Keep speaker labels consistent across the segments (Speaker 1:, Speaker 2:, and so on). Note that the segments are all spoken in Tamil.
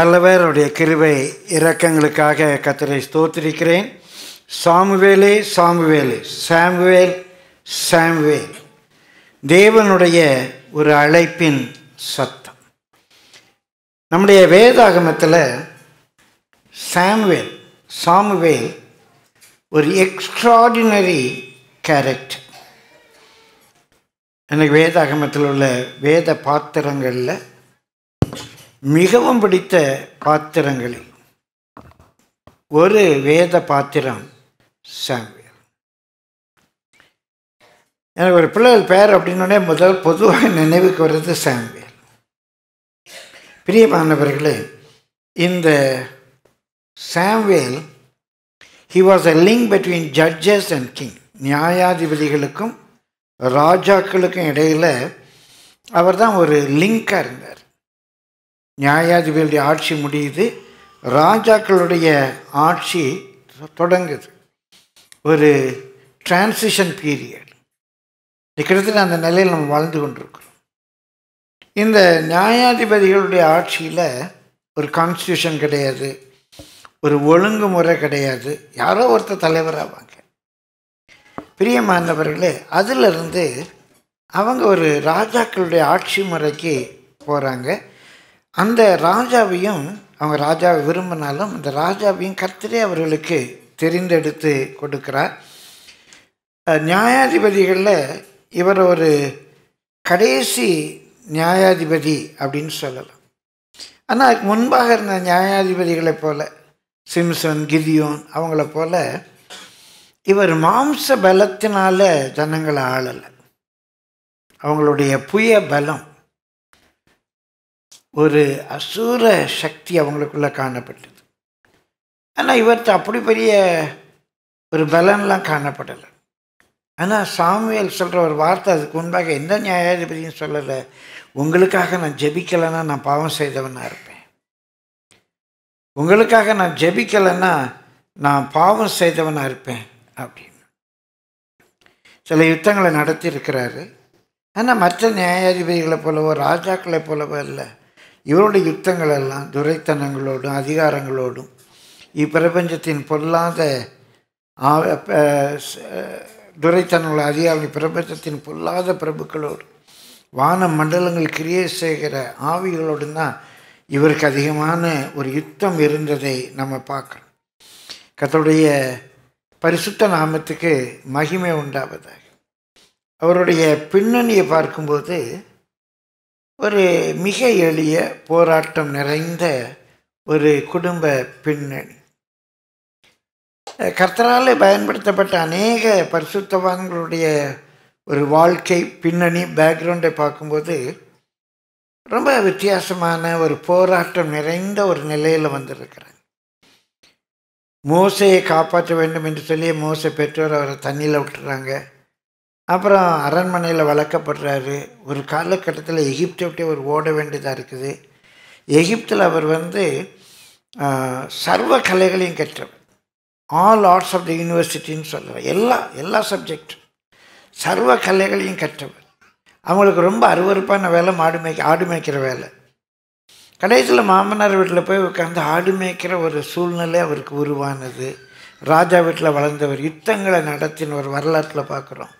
Speaker 1: நல்லவருடைய கிருவை இரக்கங்களுக்காக கத்தரை ஸ்தோத்திருக்கிறேன் சாமுவேலே சாமுவேலே சாம்வேல் சாம்வேல் தேவனுடைய ஒரு அழைப்பின் சத்தம் நம்முடைய வேதாகமத்தில் சாம்வேல் சாமுவேல் ஒரு எக்ஸ்ட்ராடினரி கேரக்டர் எனக்கு வேதாகமத்தில் உள்ள வேத பாத்திரங்களில் மிகவும் பிடித்த பாத்திரங்களில் ஒரு வேத பாத்திரம் சாமியார் எனக்கு ஒரு பிள்ளைகள் பேர் அப்படின்னே முதல் பொதுவாக நினைவுக்கு வர்றது சாமியார் பிரியமானவர்களே இந்த Samuel he was a link between judges and king நியாயாதிபதிகளுக்கும் ராஜாக்களுக்கும் இடையில் அவர் தான் ஒரு லிங்காக இருந்தார் நியாயாதிபதியுடைய ஆட்சி முடியுது ராஜாக்களுடைய ஆட்சி தொடங்குது ஒரு டிரான்சிஷன் பீரியட் கிட்டத்தட்ட அந்த நிலையில் நம்ம வாழ்ந்து கொண்டிருக்கிறோம் இந்த நியாயாதிபதிகளுடைய ஆட்சியில் ஒரு கான்ஸ்டியூஷன் கிடையாது ஒரு ஒழுங்குமுறை கிடையாது யாரோ ஒருத்தர் தலைவராவாங்க மாணவர்களே அதிலிருந்து அவங்க ஒரு ராஜாக்களுடைய ஆட்சி முறைக்கு போகிறாங்க அந்த ராஜாவையும் அவங்க ராஜாவை விரும்பினாலும் அந்த ராஜாவையும் கர்த்தரே அவர்களுக்கு தெரிந்தெடுத்து கொடுக்கிறார் நியாயாதிபதிகளில் இவர் ஒரு கடைசி நியாயாதிபதி அப்படின்னு சொல்லலாம் ஆனால் அதுக்கு முன்பாக இருந்த நியாயாதிபதிகளைப் போல சிம்சன் கிதியோன் அவங்கள போல் இவர் மாம்ச பலத்தினால ஜனங்களை ஆளலை அவங்களுடைய புய பலம் ஒரு அசூர சக்தி அவங்களுக்குள்ளே காணப்பட்டது ஆனால் இவர்கிட்ட அப்படி பெரிய ஒரு பலன்லாம் காணப்படலை ஆனால் சாமியல் சொல்கிற ஒரு வார்த்தை அதுக்கு முன்பாக எந்த நியாயாதிபதியும் சொல்லலை உங்களுக்காக நான் ஜெபிக்கலைன்னா நான் பாவம் செய்தவனாக இருப்பேன் உங்களுக்காக நான் ஜெபிக்கலைன்னா நான் பாவம் செய்தவனாக இருப்பேன் அப்படின்னு சில யுத்தங்களை நடத்தியிருக்கிறாரு ஆனால் மற்ற நியாயாதிபதிகளை போலவோ ராஜாக்களை போலவோ இல்லை இவருடைய யுத்தங்கள் எல்லாம் துரைத்தனங்களோடும் அதிகாரங்களோடும் இப்பிரபஞ்சத்தின் பொல்லாத துரைத்தனங்கள் அதிகாரங்கள் பிரபஞ்சத்தின் பொல்லாத பிரபுக்களோடு வான மண்டலங்கள் கிரியே செய்கிற ஆவிகளோடும் தான் இவருக்கு அதிகமான ஒரு யுத்தம் இருந்ததை நம்ம பார்க்குறோம் கத்தோடைய பரிசுத்த நாமத்துக்கு மகிமை உண்டாவதாக அவருடைய பின்னணியை பார்க்கும்போது ஒரு மிக எளிய போராட்டம் நிறைந்த ஒரு குடும்ப பின்னணி கர்த்தரால் பயன்படுத்தப்பட்ட அநேக பரிசுத்தவான்களுடைய ஒரு வாழ்க்கை பின்னணி பேக்ரவுண்டை பார்க்கும்போது ரொம்ப வித்தியாசமான ஒரு போராட்டம் நிறைந்த ஒரு நிலையில் வந்திருக்கிறாங்க மோசையை காப்பாற்ற வேண்டும் என்று சொல்லி மோசை பெற்றோர் அவரை தண்ணியில் விட்டுறாங்க அப்புறம் அரண்மனையில் வளர்க்கப்படுறாரு ஒரு காலகட்டத்தில் எகிப்தை விட்டு அவர் ஓட வேண்டியதாக இருக்குது எகிப்தில் அவர் வந்து சர்வ கலைகளையும் கற்றவர் ஆல் ஆர்ட்ஸ் ஆஃப் த யூனிவர்சிட்டின்னு சொல்கிறார் எல்லா எல்லா சப்ஜெக்டும் சர்வ கலைகளையும் கற்றவர் அவங்களுக்கு ரொம்ப அருவறுப்பான வேலை மாடு மேய்க்க ஆடு மேய்க்கிற வேலை கடைசியில் மாமனார் வீட்டில் போய் உட்காந்து ஆடு மேய்க்கிற ஒரு சூழ்நிலை அவருக்கு உருவானது ராஜா வீட்டில் வளர்ந்தவர் யுத்தங்களை நடத்தின ஒரு வரலாற்றில் பார்க்குறோம்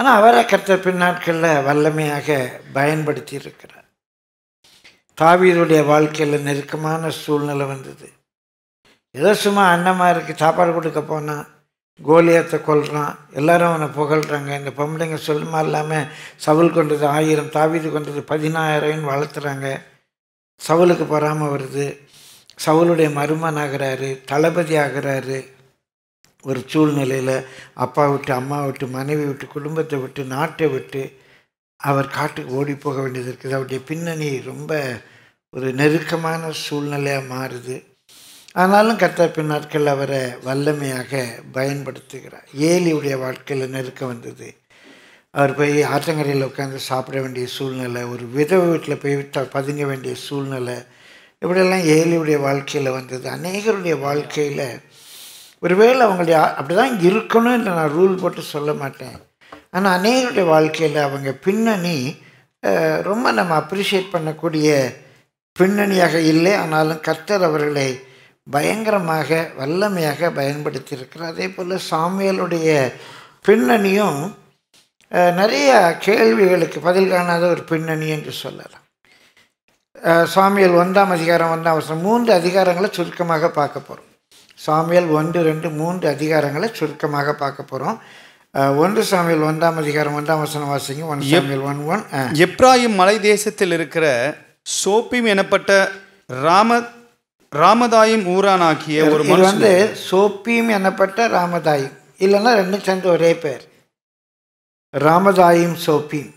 Speaker 1: ஆனால் அவரை கற்ற பின்னாட்களில் வல்லமையாக பயன்படுத்தி இருக்கிறார் தாவியருடைய வாழ்க்கையில் நெருக்கமான சூழ்நிலை வந்தது ஏதோ சும்மா இருக்குது சாப்பாடு கொடுக்க போனால் கோலியத்தை கொள்கிறான் எல்லாரும் அவனை புகழ்கிறாங்க இந்த பொம்பளைங்க சொல்லுமா இல்லாமல் சவுல் கொண்டது ஆயிரம் தாவீது கொண்டது பதினாயிரம்னு வளர்த்துறாங்க சவுலுக்கு பராமல் வருது சவுளுடைய மருமன் ஆகிறாரு தளபதி ஆகிறாரு ஒரு சூழ்நிலையில் அப்பா விட்டு அம்மா விட்டு மனைவி விட்டு குடும்பத்தை விட்டு நாட்டை விட்டு அவர் காட்டுக்கு ஓடி போக வேண்டியது இருக்குது அவருடைய பின்னணி ரொம்ப ஒரு நெருக்கமான சூழ்நிலையாக மாறுது ஆனாலும் கர்த்தா பின் நாட்கள் அவரை வல்லமையாக பயன்படுத்துகிறார் ஏலியுடைய வாழ்க்கையில் நெருக்கம் வந்தது அவர் போய் ஆற்றங்கரையில் உட்காந்து சாப்பிட வேண்டிய சூழ்நிலை ஒரு விதவை வீட்டில் போய் விட்டால் பதுங்க வேண்டிய சூழ்நிலை இப்படியெல்லாம் ஏலியுடைய வாழ்க்கையில் வந்தது அநேகருடைய வாழ்க்கையில் ஒருவேளை அவங்களுடைய அப்படி தான் இருக்கணும் இல்லை நான் ரூல் போட்டு சொல்ல மாட்டேன் ஆனால் அநேகருடைய வாழ்க்கையில் அவங்க பின்னணி ரொம்ப நம்ம அப்ரிஷியேட் பண்ணக்கூடிய பின்னணியாக இல்லை ஆனாலும் கர்த்தர் அவர்களை பயங்கரமாக வல்லமையாக பயன்படுத்தியிருக்கிறார் அதே போல் சாமியலுடைய பின்னணியும் நிறைய கேள்விகளுக்கு பதில் காணாத ஒரு பின்னணி என்று சொல்லலாம் சாமியல் ஒன்றாம் அதிகாரம் ஒன்றாம் வருஷம் மூன்று அதிகாரங்களை சுருக்கமாக பார்க்க போகிறோம் சாமியல் ஒன்று ரெண்டு மூன்று அதிகாரங்களை சுருக்கமாக பார்க்க போகிறோம் ஒன்று சாமியல் ஒன்றாம் அதிகாரம் ஒன்றாம் வசனம் வாசிங்க ஒன் சாமியல் ஒன் ஒன்
Speaker 2: எப்ராஹிம் மலை தேசத்தில் இருக்கிற சோப்பிம் எனப்பட்ட
Speaker 1: ராம ராமதாயும்
Speaker 2: ஊரானாக்கிய ஒரு இது வந்து
Speaker 1: சோப்பியும் எனப்பட்ட ராமதாயும் இல்லைன்னா ரெண்டும் சேர்ந்து ஒரே பேர் ராமதாயும் சோப்பியும்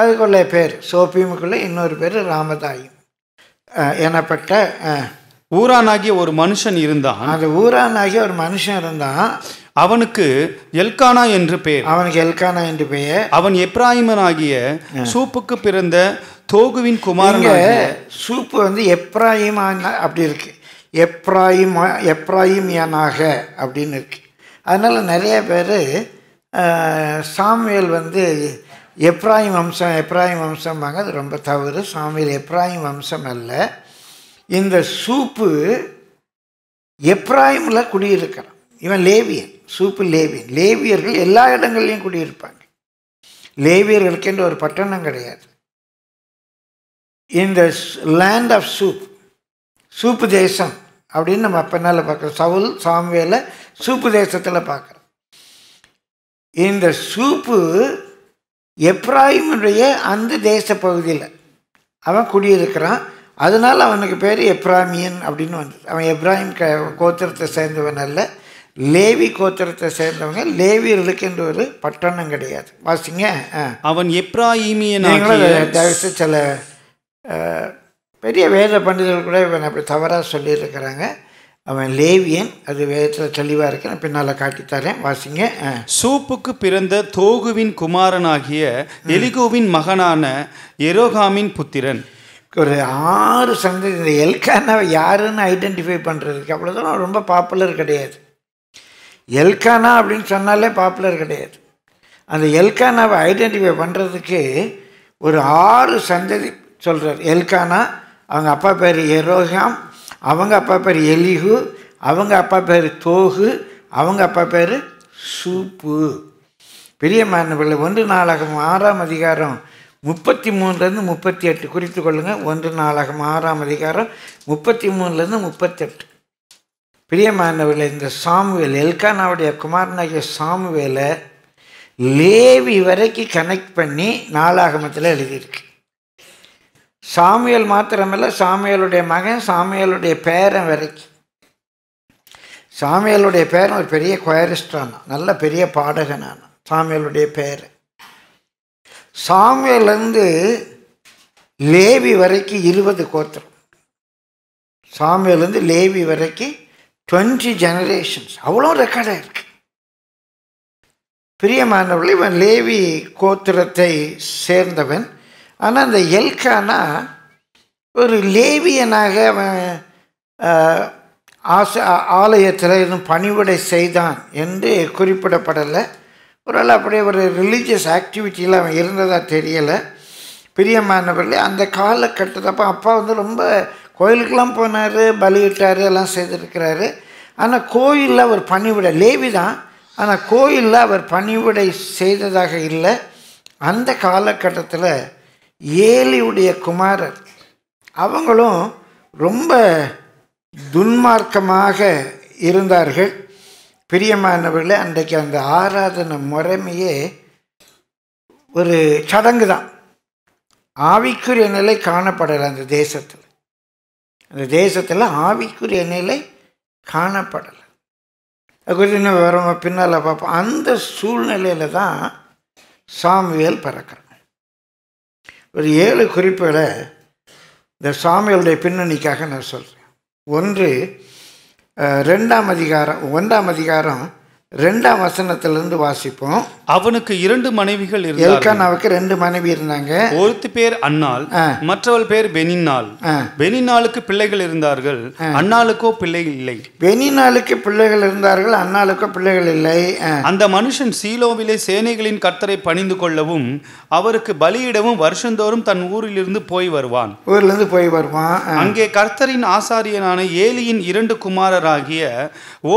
Speaker 1: அதுக்குள்ள பேர் சோப்பியமுக்குள்ள இன்னொரு பேர் ராமதாயும் எனப்பட்ட
Speaker 2: ஊரானாகிய ஒரு மனுஷன் இருந்தான் அது ஊரானாகிய ஒரு
Speaker 1: மனுஷன் இருந்தான்
Speaker 2: அவனுக்கு எல்கானா என்று பெயர் அவனுக்கு எல்கானா என்று பெயர் அவன் எப்ராஹிமனாகிய சூப்புக்கு பிறந்த தோகுவின் குமாரன்
Speaker 1: சூப்பு வந்து எப்ராஹிம் அப்படி இருக்கு எப்ராஹிம் எப்ராஹிமியனாக அப்படின்னு இருக்கு அதனால் நிறைய பேர் சாமுவேல் வந்து எப்ராஹிம் வம்சம் எப்ராஹிம் வம்சம்பாங்க அது ரொம்ப தவறு சாமியில் எப்ராஹிம் வம்சம் அல்ல இந்த சூப்பு எப்ராயிமில் குடியிருக்கிறான் இவன் லேவியன் சூப்பு லேவியன் லேவியர்கள் எல்லா இடங்கள்லையும் குடியிருப்பாங்க லேவியர்களுக்கென்ற ஒரு பட்டணம் கிடையாது இந்த லேண்ட் ஆஃப் சூப் சூப்பு தேசம் அப்படின்னு நம்ம பின்னால் பார்க்குறோம் சவுல் சாம்வேல சூப்பு தேசத்தில் பார்க்குறோம் இந்த சூப்பு எப்ராயிமுடைய அந்த தேச பகுதியில் அவன் குடியிருக்கிறான் அதனால் அவனுக்கு பேர் எப்ராமியன் அப்படின்னு வந்து அவன் எப்ராஹிம் க கோத்திரத்தை சேர்ந்தவன் அல்ல லேவி கோத்திரத்தை சேர்ந்தவங்க லேவியர்களுக்கு என்று ஒரு பட்டணம் கிடையாது வாசிங்க அவன் எப்ராஹிமியன் தவிர்த்து சில பெரிய வேத பண்டிதர்கள் கூட இவன் அப்படி தவறாக சொல்லியிருக்கிறாங்க அவன் லேவியன் அது வேதத்தில் தெளிவாக இருக்கு நான் பின்னால் காட்டித்தரேன் வாசிங்க சூப்புக்கு பிறந்த தோகுவின்
Speaker 2: குமாரனாகிய எலிகோவின் மகனான எரோகாமின் புத்திரன் ஒரு
Speaker 1: ஆறு சந்ததி இந்த எல்கானாவை யாருன்னு ஐடென்டிஃபை பண்ணுறதுக்கு அவ்வளோ தூரம் ரொம்ப பாப்புலர் கிடையாது எல்கானா அப்படின்னு சொன்னாலே பாப்புலர் கிடையாது அந்த எல்கானாவை ஐடென்டிஃபை பண்ணுறதுக்கு ஒரு ஆறு சந்ததி சொல்கிறார் எல்கானா அவங்க அப்பா பேர் எரோஹாம் அவங்க அப்பா பேர் எலிஹு அவங்க அப்பா பேர் தோகு அவங்க அப்பா பேர் சூப்பு பெரிய மாணவர்கள் ஒன்று நாளாகும் ஆறாம் அதிகாரம் முப்பத்தி மூணுலேருந்து முப்பத்தி எட்டு குறித்து கொள்ளுங்கள் ஒன்று நாளாகும் ஆறாம் அதிகாரம் முப்பத்தி மூணுலேருந்து முப்பத்தெட்டு பிரியமானவர்கள் இந்த சாமுவேல் எல்கானாவுடைய குமாரனாகிய சாமுவேலை லேவி வரைக்கும் கனெக்ட் பண்ணி நாளாகமத்தில் எழுதியிருக்கு சாமியல் மாத்திரமல்ல சாமியலுடைய மகன் சாமியலுடைய பேரன் வரைக்கும் சாமியலுடைய பேரன் ஒரு பெரிய கொயரிஸ்டானான் நல்ல பெரிய பாடகனானான் சாமியலுடைய பேரன் சாமியிலேருந்து லேவி வரைக்கும் இருபது கோத்திரம் சாமியிலேருந்து லேவி வரைக்கும் டுவெண்ட்டி ஜெனரேஷன்ஸ் அவ்வளோ ரெக்கார்டாக இருக்கு பிரியமானவர்கள் இவன் லேவி கோத்திரத்தை சேர்ந்தவன் ஆனால் அந்த எல்கானா ஒரு லேவியனாக அவன் ஆசை ஆலயத்தில் இன்னும் பணிவிடை செய்தான் என்று குறிப்பிடப்படலை ஒரு அப்படியே ஒரு ரிலீஜியஸ் ஆக்டிவிட்டியில் அவன் இருந்ததாக தெரியலை பெரிய மாணவர்கள் அந்த காலகட்டத்தப்போ அப்பா வந்து ரொம்ப கோயிலுக்கெலாம் போனார் பலியிட்டார் எல்லாம் செய்திருக்கிறாரு ஆனால் கோயிலில் அவர் பணிவிடை லேவி தான் ஆனால் கோயிலில் அவர் பணிவிடை செய்ததாக இல்லை அந்த காலகட்டத்தில் ஏலியுடைய குமாரர் அவங்களும் ரொம்ப துன்மார்க்கமாக இருந்தார்கள் பிரியமானவர்களே அன்றைக்கு அந்த ஆராதனை முறைமையே ஒரு சடங்கு தான் ஆவிக்குரிய நிலை காணப்படலை அந்த தேசத்தில் அந்த தேசத்தில் ஆவிக்குரிய நிலை காணப்படலை அது குறித்து இன்னும் விவரமாக பின்னால் பார்ப்போம் அந்த சூழ்நிலையில் தான் சாமியல் பறக்கிறோம் ஒரு ஏழு குறிப்புகளை இந்த சாமியலுடைய பின்னணிக்காக நான் சொல்கிறேன் ஒன்று ரெண்டாம் அதிகாரம் ஒன்றாம் அதிகாரம் ரெண்டாம் வசனத்திலிருந்து வாசிப்போம் அவனுக்கு இரண்டு மனைவிகள் அவருக்கு ரெண்டு மனைவி இருந்தாங்க
Speaker 2: ஒருத்து பேர் அண்ணால் மற்றவள் பேர் பெனினால் பெனினாலுக்கு பிள்ளைகள் இருந்தார்கள் அண்ணாளுக்கோ பிள்ளை இல்லை
Speaker 1: பெனினாலுக்கு பிள்ளைகள் இருந்தார்கள் அண்ணாளுக்கோ பிள்ளைகள் இல்லை
Speaker 2: அந்த மனுஷன் சீலோவிலே சேனைகளின் கர்த்தரை பணிந்து கொள்ளவும் அவருக்கு பலியிடவும் வருஷந்தோறும் தன் ஊரில் இருந்து போய் வருவான்
Speaker 1: இருந்து போய் வருவான் அங்கே
Speaker 2: கர்த்தரின் ஆசாரியனான ஏலியின் இரண்டு குமாரராகிய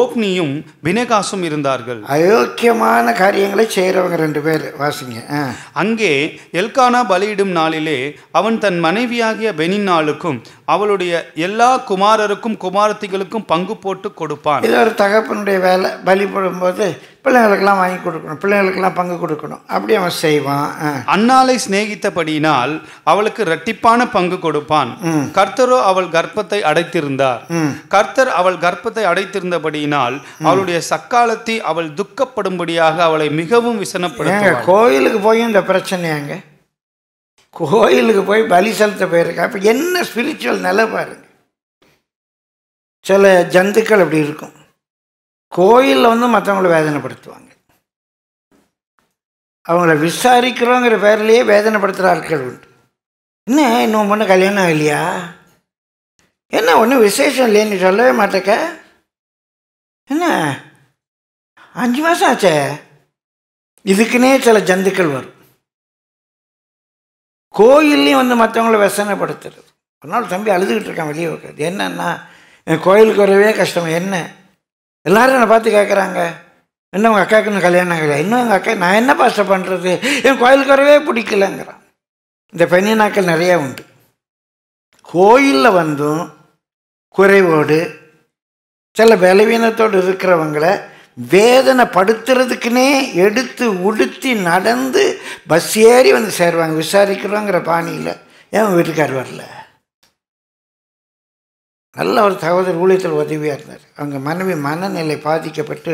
Speaker 2: ஓப்னியும் பினகாசும் இருந்தார் இருந்தார்கள்
Speaker 1: அயோக்கியமான காரியங்களை செய்கிறவங்க ரெண்டு பேர் வாசிங்க
Speaker 2: அங்கே எல்கானா பலியிடும் நாளிலே அவன் தன் மனைவியாகிய நாளுக்கும் அவளுடைய எல்லா குமாரருக்கும் குமாரத்திகளுக்கும் பங்கு போட்டு கொடுப்பான் இது ஒரு
Speaker 1: தகப்பனுடைய வேலை வழிபடும் போது பிள்ளைங்களுக்கெல்லாம் வாங்கி கொடுக்கணும் பிள்ளைங்களுக்கெல்லாம் பங்கு கொடுக்கணும் அப்படி அவன்
Speaker 2: செய்வான் அன்னாலை சிநேகித்தபடியினால் அவளுக்கு இரட்டிப்பான பங்கு கொடுப்பான் கர்த்தரோ அவள் கர்ப்பத்தை அடைத்திருந்தார் கர்த்தர் அவள் கர்ப்பத்தை அடைத்திருந்தபடியினால் அவளுடைய சக்காலத்தை அவள் துக்கப்படும்படியாக அவளை மிகவும் விசனப்படுத்த கோயிலுக்கு
Speaker 1: போய் இந்த பிரச்சனையாங்க கோயிலுக்கு போய் பலி செலுத்த போயிருக்கேன் அப்போ என்ன
Speaker 3: ஸ்பிரிச்சுவல் நிலை பாருங்க சில ஜந்துக்கள் அப்படி இருக்கும் கோயிலில் வந்து மற்றவங்கள வேதனைப்படுத்துவாங்க அவங்கள
Speaker 1: விசாரிக்கிறோங்கிற பேர்லேயே வேதனைப்படுத்துகிற ஆட்கள் உண்டு என்ன இன்னும் பொண்ணு கல்யாணம் இல்லையா என்ன ஒன்றும் விசேஷம் இல்லையேன்னு சொல்லவே மாட்டேக்க
Speaker 3: என்ன அஞ்சு மாதம் ஆச்சே இதுக்குன்னே சில ஜந்துக்கள் வரும் கோயில்லையும் வந்து மற்றவங்கள வசனப்படுத்துறது ஒரு
Speaker 1: நாள் தம்பி அழுதுகிட்டு இருக்கான் வெளியே உட்காது என்னன்னா என் கோயிலுக்கு வரவே கஷ்டம் என்ன எல்லாரும் என்னை பார்த்து கேட்குறாங்க என்ன உங்கள் அக்காவுக்கு கல்யாணம் கிடையாது இன்னும் எங்கள் அக்கா நான் என்ன பாஸ்டர் பண்ணுறது என் கோயிலுக்கு வரவே பிடிக்கலங்கிறான் இந்த பெண்ணி நாட்கள் நிறையா உண்டு கோயிலில் வந்தும் குறைவோடு சில பலவீனத்தோடு இருக்கிறவங்கள வேதனை படுத்துறதுக்குன்னே எடுத்து உடுத்தி நடந்து பஸ் ஏறி வந்து சேருவாங்க விசாரிக்கிறோங்கிற பாணியில் ஏன் வீட்டுக்கார் வரல நல்ல ஒரு சகோதரர் ஊழியத்தில் உதவியாக இருந்தார் அவங்க மனைவி மனநிலை பாதிக்கப்பட்டு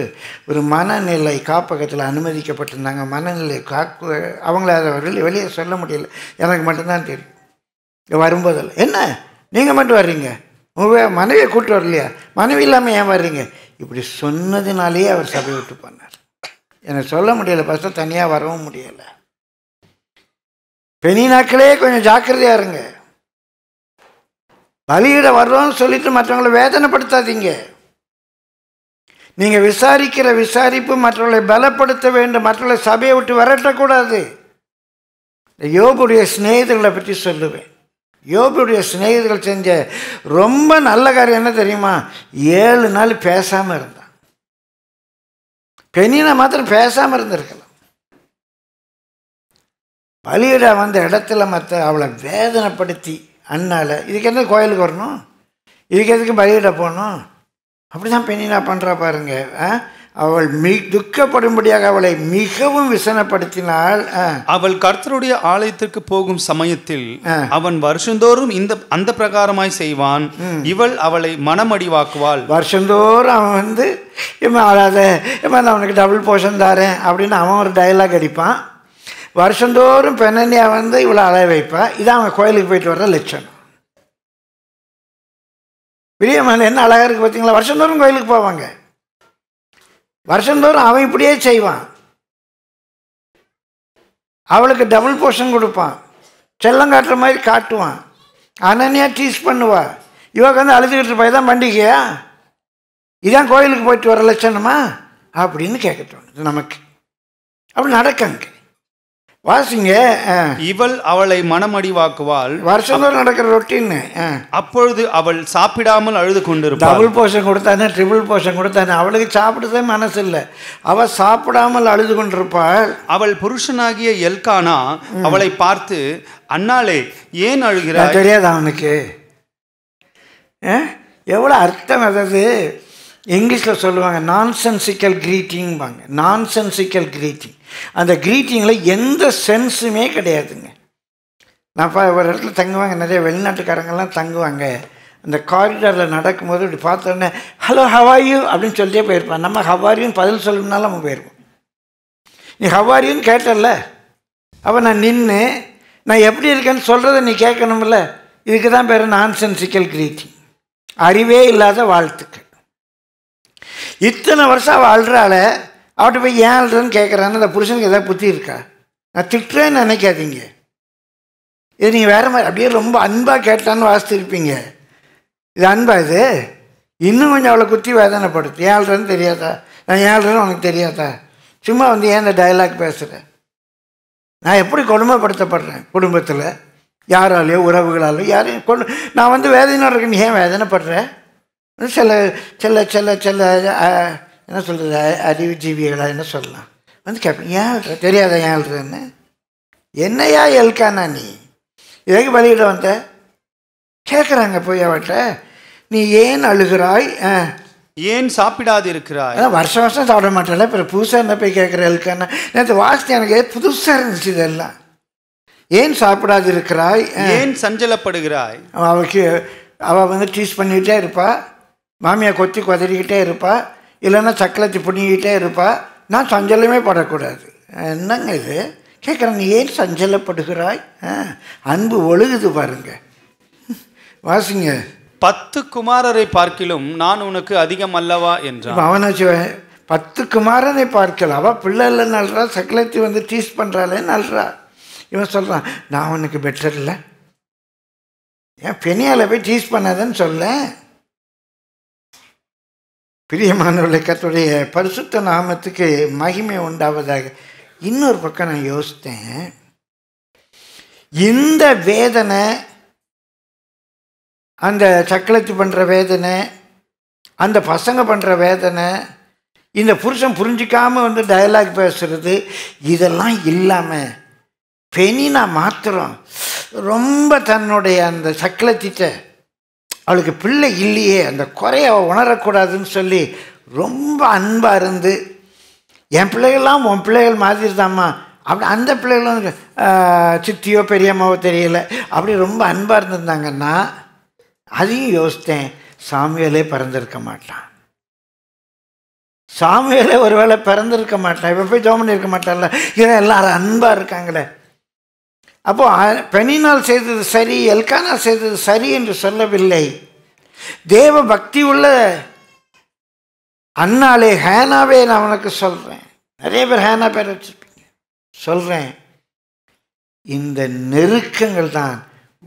Speaker 1: ஒரு மனநிலை காப்பகத்தில் அனுமதிக்கப்பட்டிருந்தாங்க மனநிலை காக்கு அவங்கள அதை வெளியே வெளியே சொல்ல முடியல எனக்கு மட்டும்தான் தெரியும் வரும்போதில் என்ன நீங்கள் மட்டும் வர்றீங்க உங்கள் மனைவியை கூப்பிட்டு வரலையா மனைவி இல்லாமல் ஏன் வர்றீங்க இப்படி சொன்னதுனாலேயே அவர் சபை விட்டு போனார் எனக்கு சொல்ல முடியலை பஸ்ஸை தனியாக வரவும் முடியலை
Speaker 3: பெனினாக்களே நாட்களே கொஞ்சம் ஜாக்கிரதையா இருங்க பலியிட வர்றோம்னு சொல்லிட்டு மற்றவங்களை வேதனைப்படுத்தாதீங்க
Speaker 1: நீங்கள் விசாரிக்கிற விசாரிப்பு மற்றவர்களை பலப்படுத்த வேண்டும் மற்றவர்களை சபையை விட்டு விரட்டக்கூடாது யோபுடைய சிநேகிதர்களை பற்றி சொல்லுவேன் யோபுடைய சிநேகிதர்கள் செஞ்ச ரொம்ப நல்ல காரியம் என்ன தெரியுமா ஏழு நாள் பேசாமல் இருந்தான் பெண்ணினை மாத்திரம் பேசாமல் இருந்திருக்க பலியிட வந்த இடத்துல மற்ற அவளை வேதனைப்படுத்தி அண்ணால் இதுக்கு எதுக்கு கோயிலுக்கு வரணும் இதுக்கு எதுக்கு பலியிட போகணும் அப்படி தான் பெண்ணினா பண்ணுறா பாருங்க அவள் மி துக்கப்படும்படியாக அவளை மிகவும் விசனப்படுத்தினால்
Speaker 2: அவள் கர்த்தருடைய ஆலயத்திற்கு போகும் சமயத்தில் அவன் வருஷந்தோறும் இந்த அந்த பிரகாரமாய் செய்வான் இவள் அவளை மனமடிவாக்குவாள் வருஷந்தோறும் அவன் வந்து
Speaker 1: அவளாத அழாத இவன் அவனுக்கு டபுள் போர்ஷன் தாரேன் அப்படின்னு அவன் ஒரு டைலாக் அடிப்பான் வருஷந்தோறும் பெண்ணியா வந்து இவ்வளோ அலைய வைப்பா இதான் அவங்க கோயிலுக்கு போயிட்டு வர்ற லட்சணம்
Speaker 3: பிரியமான என்ன அழகாக இருக்குது பார்த்தீங்களா வருஷந்தோறும் கோயிலுக்கு போவாங்க வருஷந்தோறும் அவன் இப்படியே செய்வான்
Speaker 1: அவளுக்கு டபுள் போர்ஷன் கொடுப்பான் செல்லம் காட்டுற மாதிரி காட்டுவான் அனன்யா டீஸ் பண்ணுவா இவங்க வந்து அழுதுகிட்டு இருப்பா தான் பண்டிகையா இதான் கோயிலுக்கு போயிட்டு வர லட்சணமா அப்படின்னு கேட்கட்டும் நமக்கு அப்படி நடக்கங்க வாசிங்க இவள் அவளை மனமடிவாக்குவாள் வருஷந்தோறும் நடக்கிற ரொட்டின்
Speaker 2: அப்பொழுது அவள் சாப்பிடாமல் அழுது கொண்டிருப்பாள் டபுள் போஷன் கொடுத்தானே ட்ரிபிள் போஷன் கொடுத்தானே அவளுக்கு சாப்பிடதே மனசு இல்லை அவள் சாப்பிடாமல் அழுது கொண்டிருப்பாள் அவள் புருஷனாகிய எல்கானா அவளை பார்த்து அண்ணாளே ஏன் அழுகிறாள் தெரியாது
Speaker 1: அவனுக்கு எவ்வளோ அர்த்தம் அதாவது இங்கிலீஷில் சொல்லுவாங்க நான்சென்சிக்கல் கிரீட்டிங்பாங்க நான்சென்சிக்கல் கிரீட்டிங் அந்த கிரீட்டிங்கில் எந்த சென்ஸுமே கிடையாதுங்க நான் ஒரு இடத்துல தங்குவாங்க நிறைய வெளிநாட்டுக்காரங்கெல்லாம் தங்குவாங்க அந்த காரிடாரில் நடக்கும்போது இப்படி பார்த்தோன்னே ஹலோ ஹவாயு அப்படின்னு சொல்லிட்டே போயிருப்பான் நம்ம ஹவாரியும் பதில் சொல்லணும்னாலும் நம்ம போயிருப்போம் நீ ஹவாரியும் கேட்டல அப்போ நான் நின்று நான் எப்படி இருக்கேன்னு சொல்கிறத நீ கேட்கணும்ல இதுக்கு தான் பேர் நான்சென்சிக்கல் கிரீட்டிங் அறிவே இல்லாத வாழ்த்துக்கள் இத்தனை வருஷம் அவள் அழுறாள அவட்ட போய் ஏன் அழுறன்னு கேட்குறான்னு அந்த புருஷனுக்கு எதாவது புத்தி இருக்கா நான் திட்டுறேன்னு நினைக்காதீங்க இது நீங்கள் வேறு மாதிரி அப்படியே ரொம்ப அன்பாக கேட்டான்னு வாசித்திருப்பீங்க இது அன்பா இது இன்னும் கொஞ்சம் அவளை குத்தி வேதனைப்படுத்து ஏன் அழுறன்னு தெரியாதா நான் ஏன் அழுறேன் உனக்கு தெரியாதா சும்மா வந்து ஏன் இந்த டைலாக் பேசுகிறேன் நான் எப்படி கொடுமைப்படுத்தப்படுறேன் குடும்பத்தில் யாராலையோ உறவுகளாலோ யாரையும் கொண்டு நான் வந்து வேதனையோட இருக்கேன் ஏன் வேதனைப்படுறேன் சில சில சில சில என்ன சொல்கிறது அறிவுஜீவிகளாக என்ன சொல்லலாம் வந்து கேட்பேன் ஏன் அழுற தெரியாத ஏன் அழுறன்னு என்னையா எழுக்கானா நீ எதுக்கு வழியில் வந்த கேட்குறாங்க போய் அவட்ட நீ ஏன் அழுகிறாய் ஏன் சாப்பிடாது இருக்கிறாய் வருஷம் வருஷம் சாப்பிட மாட்டேன்ல இப்போ புதுசாக என்ன போய் கேட்குற எழுக்கானா நேற்று வாசித்து எனக்கு புதுசாக இருந்துச்சு இதெல்லாம் ஏன் சாப்பிடாது இருக்கிறாய் ஏன்
Speaker 2: சஞ்சலப்படுகிறாய்
Speaker 1: அவளுக்கு அவள் வந்து டீஸ் பண்ணிகிட்டே இருப்பாள் மாமியை கொத்தி கொதறிக்கிட்டே இருப்பாள் இல்லைன்னா சக்கலத்தை பிடிங்கிக்கிட்டே இருப்பாள் நான் சஞ்சலமே படக்கூடாது என்னங்க இது நீ ஏன் சஞ்சலப்படுகிறாய் அன்பு ஒழுகுது பாருங்க வாசிங்க
Speaker 2: பத்து குமாரரை பார்க்கிலும் நான் உனக்கு அதிகம் அல்லவா என்றான் அவனாச்சு
Speaker 1: பத்து குமாரனை பார்க்கல அவள் பிள்ளை இல்லைன்னு அல்றா வந்து டீஸ் பண்ணுறாளேன்னு நல்றா இவன் சொல்கிறான் நான் உனக்கு பெட்டர் இல்லை ஏன் பெனியால் போய் டீஸ் பண்ணாதேன்னு சொல்லேன் பிரியமானவர்களை கத்துடைய பரிசுத்த நாமத்துக்கு மகிமை உண்டாவதாக இன்னொரு பக்கம் நான் யோசித்தேன் இந்த வேதனை அந்த சக்களத்து பண்ணுற வேதனை அந்த பசங்க பண்ணுற வேதனை இந்த புருஷன் புரிஞ்சிக்காமல் வந்து டயலாக் பேசுகிறது இதெல்லாம் இல்லாமல் பெனினா மாத்திரம் ரொம்ப தன்னுடைய அந்த சக்களத்திட்ட அவளுக்கு பிள்ளை இல்லையே அந்த குறைய அவள் உணரக்கூடாதுன்னு சொல்லி ரொம்ப அன்பாக இருந்து என் பிள்ளைகள்லாம் உன் பிள்ளைகள் மாதிரி அப்படி அந்த பிள்ளைகளும் சித்தியோ பெரியம்மாவோ தெரியல அப்படி ரொம்ப அன்பாக இருந்திருந்தாங்கன்னா அதையும் யோசித்தேன் சாமியாலே பிறந்திருக்க மாட்டான் சாமியலே ஒருவேளை பிறந்திருக்க மாட்டான் இப்போ போய் ஜோமன் இருக்க மாட்டான்ல இதெல்லாம் எல்லாரும் அன்பாக இருக்காங்களே அப்போது பெனினால் செய்தது சரி எல்கானா செய்தது சரி என்று சொல்லவில்லை தேவ பக்தி உள்ள அண்ணாலே ஹேனாவே நான் உனக்கு சொல்கிறேன் நிறைய பேர் ஹேனா பேர் வச்சுருப்பீங்க சொல்கிறேன் இந்த நெருக்கங்கள் தான்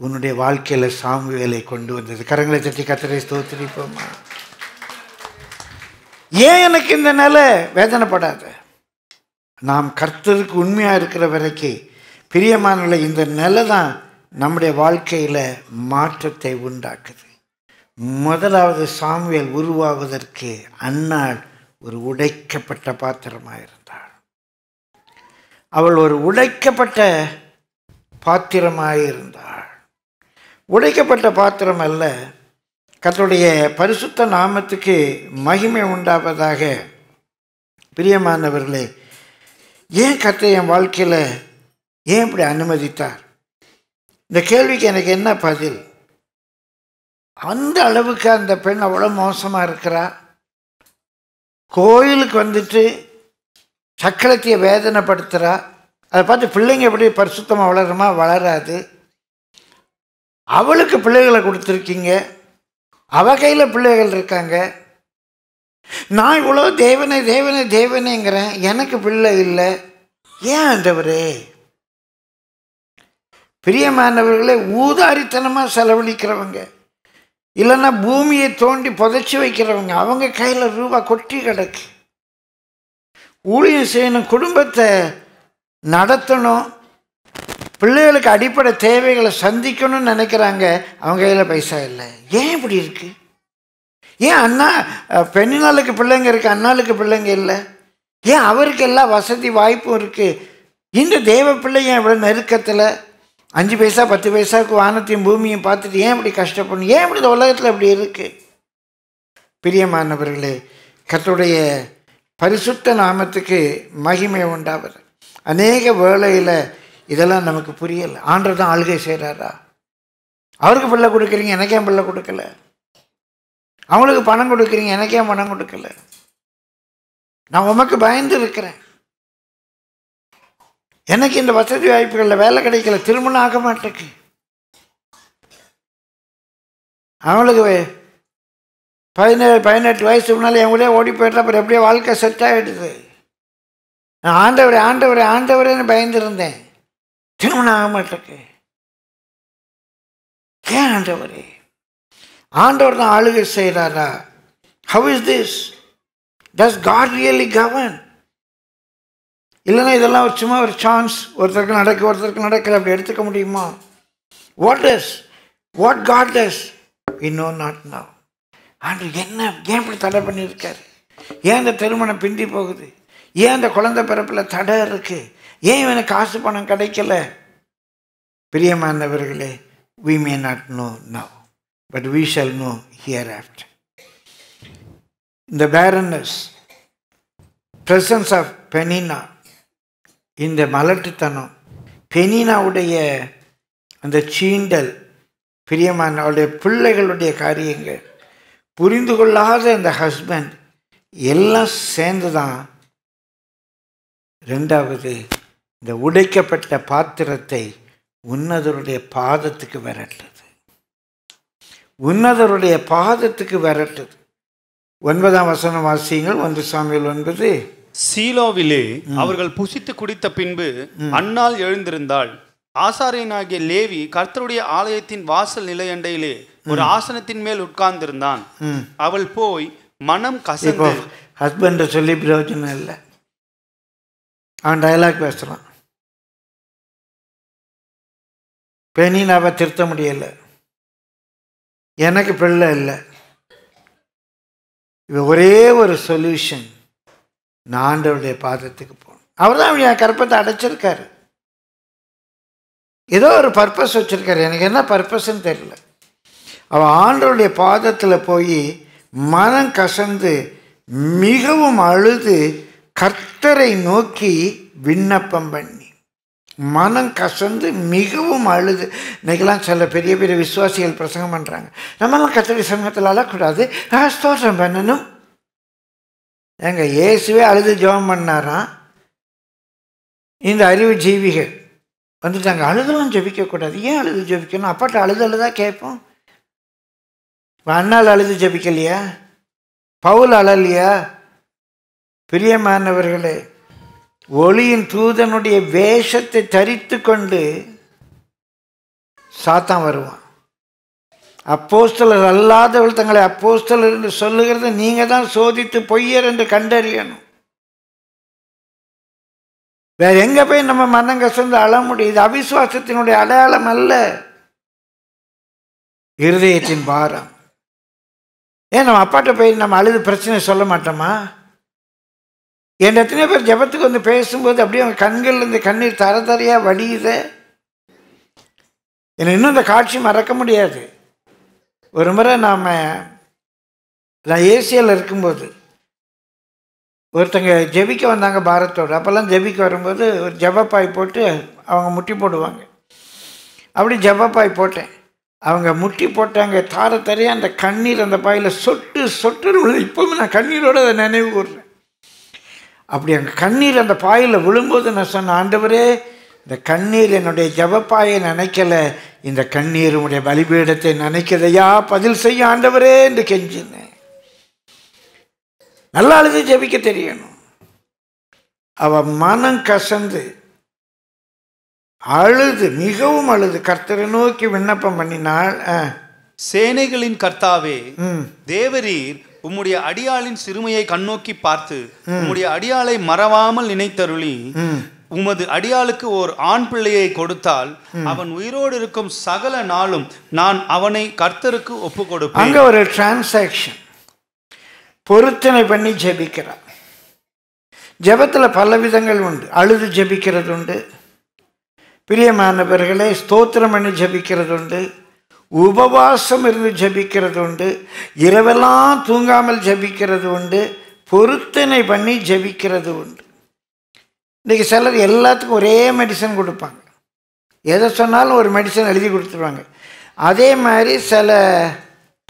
Speaker 1: உன்னுடைய வாழ்க்கையில் வேலை கொண்டு வந்தது கரங்களை தட்டி கத்திரை ஸ்தோத்திரிப்போமா ஏன் எனக்கு இந்த நிலை வேதனைப்படாத நாம் கர்த்தருக்கு உண்மையாக இருக்கிற வரைக்கும் பிரியமான இந்த நிலை தான் நம்முடைய வாழ்க்கையில் மாற்றத்தை உண்டாக்குது முதலாவது சாமியல் உருவாவதற்கு அன்னாள் ஒரு உடைக்கப்பட்ட பாத்திரமாக இருந்தாள் அவள் ஒரு உடைக்கப்பட்ட பாத்திரமாக இருந்தாள் உடைக்கப்பட்ட பாத்திரம் அல்ல கத்தோடைய பரிசுத்த நாமத்துக்கு மகிமை உண்டாவதாக பிரியமானவர்களே ஏன் கத்தை என் வாழ்க்கையில் ஏன் இப்படி அனுமதித்தார் இந்த கேள்விக்கு எனக்கு என்ன பதில் அந்த அளவுக்கு அந்த பெண் அவ்வளோ மோசமாக இருக்கிறா கோயிலுக்கு வந்துட்டு சக்கரத்தையை வேதனைப்படுத்துகிறா அதை பார்த்து பிள்ளைங்க எப்படி பரிசுத்தமாக வளருமா வளராது அவளுக்கு பிள்ளைகளை கொடுத்துருக்கீங்க அவ கையில் பிள்ளைகள் இருக்காங்க நான் இவ்வளோ தேவனை தேவனை தேவனைங்கிறேன் எனக்கு பிள்ளை இல்லை ஏன் அந்தவரே பிரியமானவர்களை ஊதாரித்தனமாக செலவழிக்கிறவங்க இல்லைன்னா பூமியை தோண்டி புதைச்சி வைக்கிறவங்க அவங்க கையில் ரூபா கொட்டி கிடக்கு ஊழியம் செய்யணும் குடும்பத்தை நடத்தணும் பிள்ளைகளுக்கு அடிப்படை தேவைகளை சந்திக்கணும்னு நினைக்கிறாங்க அவங்க கையில் பைசா இல்லை ஏன் இப்படி இருக்குது ஏன் அண்ணா பெண்ணினாளுக்கு பிள்ளைங்க இருக்குது அண்ணாளுக்கு பிள்ளைங்க இல்லை ஏன் அவருக்கு எல்லா வசதி வாய்ப்பும் இருக்குது இந்த தேவ பிள்ளை ஏன் இவ்வளோ நெருக்கத்தில் அஞ்சு பைசா பத்து பைசாவுக்கு வானத்தையும் பூமியும் பார்த்துட்டு ஏன் இப்படி கஷ்டப்படணும் ஏன் இப்படி இந்த உலகத்தில் இப்படி இருக்குது பிரியமானவர்களே கத்துடைய பரிசுத்த நாமத்துக்கு மகிமை உண்டாவது அநேக வேளையில் இதெல்லாம் நமக்கு புரியலை ஆண்டர் தான் ஆளுகை செய்கிறாரா அவருக்கு பிள்ளை கொடுக்குறீங்க எனக்கே
Speaker 3: பிள்ளை கொடுக்கல அவங்களுக்கு பணம் கொடுக்குறீங்க எனக்கே பணம் கொடுக்கல நான் உமக்கு பயந்து இருக்கிறேன் எனக்கு இந்த வசதி வாய்ப்புகளில் வேலை கிடைக்கல திருமணம் ஆக மாட்டேக்கு
Speaker 1: அவளுக்கு பதினேழு பதினெட்டு வயசு முன்னால் என் கூட ஓடி போயிட்டு அப்புறம் எப்படியோ
Speaker 3: வாழ்க்கை செட் ஆகிடுது நான் ஆண்டவரை ஆண்டவரை ஆண்டவரேன்னு பயந்துருந்தேன் திருமணம் ஆக மாட்டேக்கு ஏன் ஆண்டவரே ஆண்டவர் தான் ஆளுகை செய்கிறாரா how is this
Speaker 1: does God really govern இல்லைன்னா இதெல்லாம் ஒரு சும்மா ஒரு சான்ஸ் ஒருத்தருக்கு நடக்கு ஒருத்தருக்கு நடக்கலை அப்படி எடுத்துக்க முடியுமா what is what God is இன்னொரு நாட் நான் ஆண்டு என்ன ஏன் இப்படி தடை பண்ணியிருக்கார் ஏன் இந்த திருமணம் பிந்தி போகுது ஏன் இந்த குழந்தை பிறப்பில் தடை இருக்குது ஏன் இவனுக்கு காசு பணம் கிடைக்கல பிரியமானவர்களே we may not know now but we shall know hereafter இந்த பேரன்னஸ் ப்ரெசன்ஸ் ஆஃப் பெனினா இந்த மலட்டுத்தனம் பெனினாவுடைய அந்த சீண்டல் அவளுடைய பிள்ளைகளுடைய காரியங்கள் புரிந்து கொள்ளாத இந்த ஹஸ்பண்ட் எல்லாம் சேர்ந்து தான் ரெண்டாவது இந்த உடைக்கப்பட்ட பாத்திரத்தை உன்னதருடைய பாதத்துக்கு விரட்டுது உன்னதருடைய பாதத்துக்கு விரட்டுது ஒன்பதாம் வசனம் வாசியங்கள் ஒன்று சாமியில் ஒன்பது
Speaker 2: சீலோவிலே அவர்கள் புசித்து குடித்த பின்பு அன்னால் எழுந்திருந்தாள் ஆசாரியனாகிய லேவி கர்த்தருடைய ஆலயத்தின் வாசல் நிலையண்டையிலே ஒரு ஆசனத்தின் மேல் உட்கார்ந்திருந்தான் அவள் போய் மனம் கசந்து
Speaker 1: ஹஸ்பண்டை
Speaker 3: சொல்லி பிரயோஜனம் இல்லை அவன் டயலாக் பேசுகிறான் பெனின் அவள் திருத்த முடியலை எனக்கு பிள்ளை இல்லை இது ஒரே ஒரு சொல்யூஷன்
Speaker 1: நான் ஆண்டவருடைய பாதத்துக்கு போகணும் அவர் தான் என் கற்பத்தை அடைச்சிருக்காரு ஏதோ ஒரு பர்பஸ் வச்சுருக்காரு எனக்கு என்ன பர்பஸ்ன்னு தெரியல அவன் ஆண்டவருடைய பாதத்தில் போய் மனம் கசந்து மிகவும் அழுது கர்த்தரை நோக்கி விண்ணப்பம் பண்ணி மனம் கசந்து மிகவும் அழுது இன்றைக்கெல்லாம் சில பெரிய பெரிய விசுவாசிகள் பிரசங்கம் பண்ணுறாங்க நம்மளாம் கத்திரி சமூகத்தில் அழக்கூடாது ஸ்தோத்திரம் பண்ணணும் எங்க இயேசுவே அழுது ஜெபம் பண்ணாராம் இந்த அறிவு ஜீவிகள் அங்கே அழுதெல்லாம் ஜபிக்கக்கூடாது ஏன் அழுது ஜபிக்கணும் அப்பாட்ட அழுது அழுதா கேட்போம் அண்ணால் அழுது ஜபிக்கலையா பவுல் அழலையா பிரியமானவர்களே ஒளியின் தூதனுடைய வேஷத்தை தரித்து கொண்டு சாத்தான் வருவான் அப்போஸ்தலர் அல்லாத தங்களை அப்போஸ்தலர் என்று சொல்லுகிறத நீங்கள் தான் சோதித்து பொய்யர் என்று
Speaker 3: கண்டறியணும் வேற எங்கே போய் நம்ம மனம் கசந்து அழ முடியுது அவிசுவாசத்தினுடைய அடையாளம் அல்ல இருதயத்தின் பாரம்
Speaker 1: ஏன் நம்ம அப்பாட்ட போய் நம்ம அழுது பிரச்சனை சொல்ல மாட்டோமா என் எத்தனையோ பேர் ஜபத்துக்கு வந்து பேசும்போது அப்படியே அவங்க கண்கள்லேருந்து கண்ணீர் தர தரையாக வடியுது எனக்கு இன்னும் இந்த காட்சி மறக்க முடியாது ஒரு முறை நாம் நான் ஏசியாவில் இருக்கும்போது ஒருத்தங்க ஜெபிக்க வந்தாங்க பாரத்தோடு அப்போல்லாம் ஜெபிக்க வரும்போது ஒரு ஜபப்பாய் போட்டு அவங்க முட்டி போடுவாங்க அப்படி ஜபப்பாய் போட்டேன் அவங்க முட்டி போட்டாங்க தார தரையாக அந்த கண்ணீர் அந்த பாயில் சொட்டு சொட்டு விழுது இப்போவும் நான் கண்ணீரோடு அதை நினைவு கூறுறேன் அப்படி அங்கே கண்ணீர் அந்த பாயில் விழும்போது நான் சொன்ன ஆண்டவரே இந்த கண்ணீர் என்னுடைய ஜபப்பாயை நினைக்கலை இந்த கண்ணீர் உடைய பலிபீடத்தை நினைக்கிறதையா பதில் செய்ய ஆண்டவரே என்று கெஞ்சினேன் நல்லா அழுது ஜபிக்க தெரியணும் அவ மனம் கசந்து அழுது மிகவும் அழுது கர்த்தரை நோக்கி விண்ணப்பம் பண்ணினால்
Speaker 2: சேனைகளின் கர்த்தாவே தேவரீர் உம்முடைய அடியாளின் சிறுமையை கண்ணோக்கி பார்த்து உம்முடைய அடியாளை மறவாமல் நினைத்தருளி உமது அடியாளுக்கு ஓர் ஆண் பிள்ளையை கொடுத்தால் அவன் உயிரோடு இருக்கும் சகல நாளும் நான் அவனை கர்த்தருக்கு ஒப்பு கொடுப்பேன் அங்கே ஒரு
Speaker 1: டிரான்சாக்ஷன் பொருத்தனை பண்ணி ஜெபிக்கிறான் ஜெபத்தில் பல விதங்கள் உண்டு அழுது ஜெபிக்கிறது உண்டு பிரியமானவர்களே ஸ்தோத்திரம் பண்ணி ஜெபிக்கிறது உண்டு உபவாசம் இருந்து ஜபிக்கிறது உண்டு இரவெல்லாம் தூங்காமல் ஜபிக்கிறது உண்டு பொருத்தனை பண்ணி ஜபிக்கிறது உண்டு இன்றைக்கி சிலர் எல்லாத்துக்கும் ஒரே மெடிசன் கொடுப்பாங்க எதை சொன்னாலும் ஒரு மெடிசன் எழுதி கொடுத்துருவாங்க அதே மாதிரி சில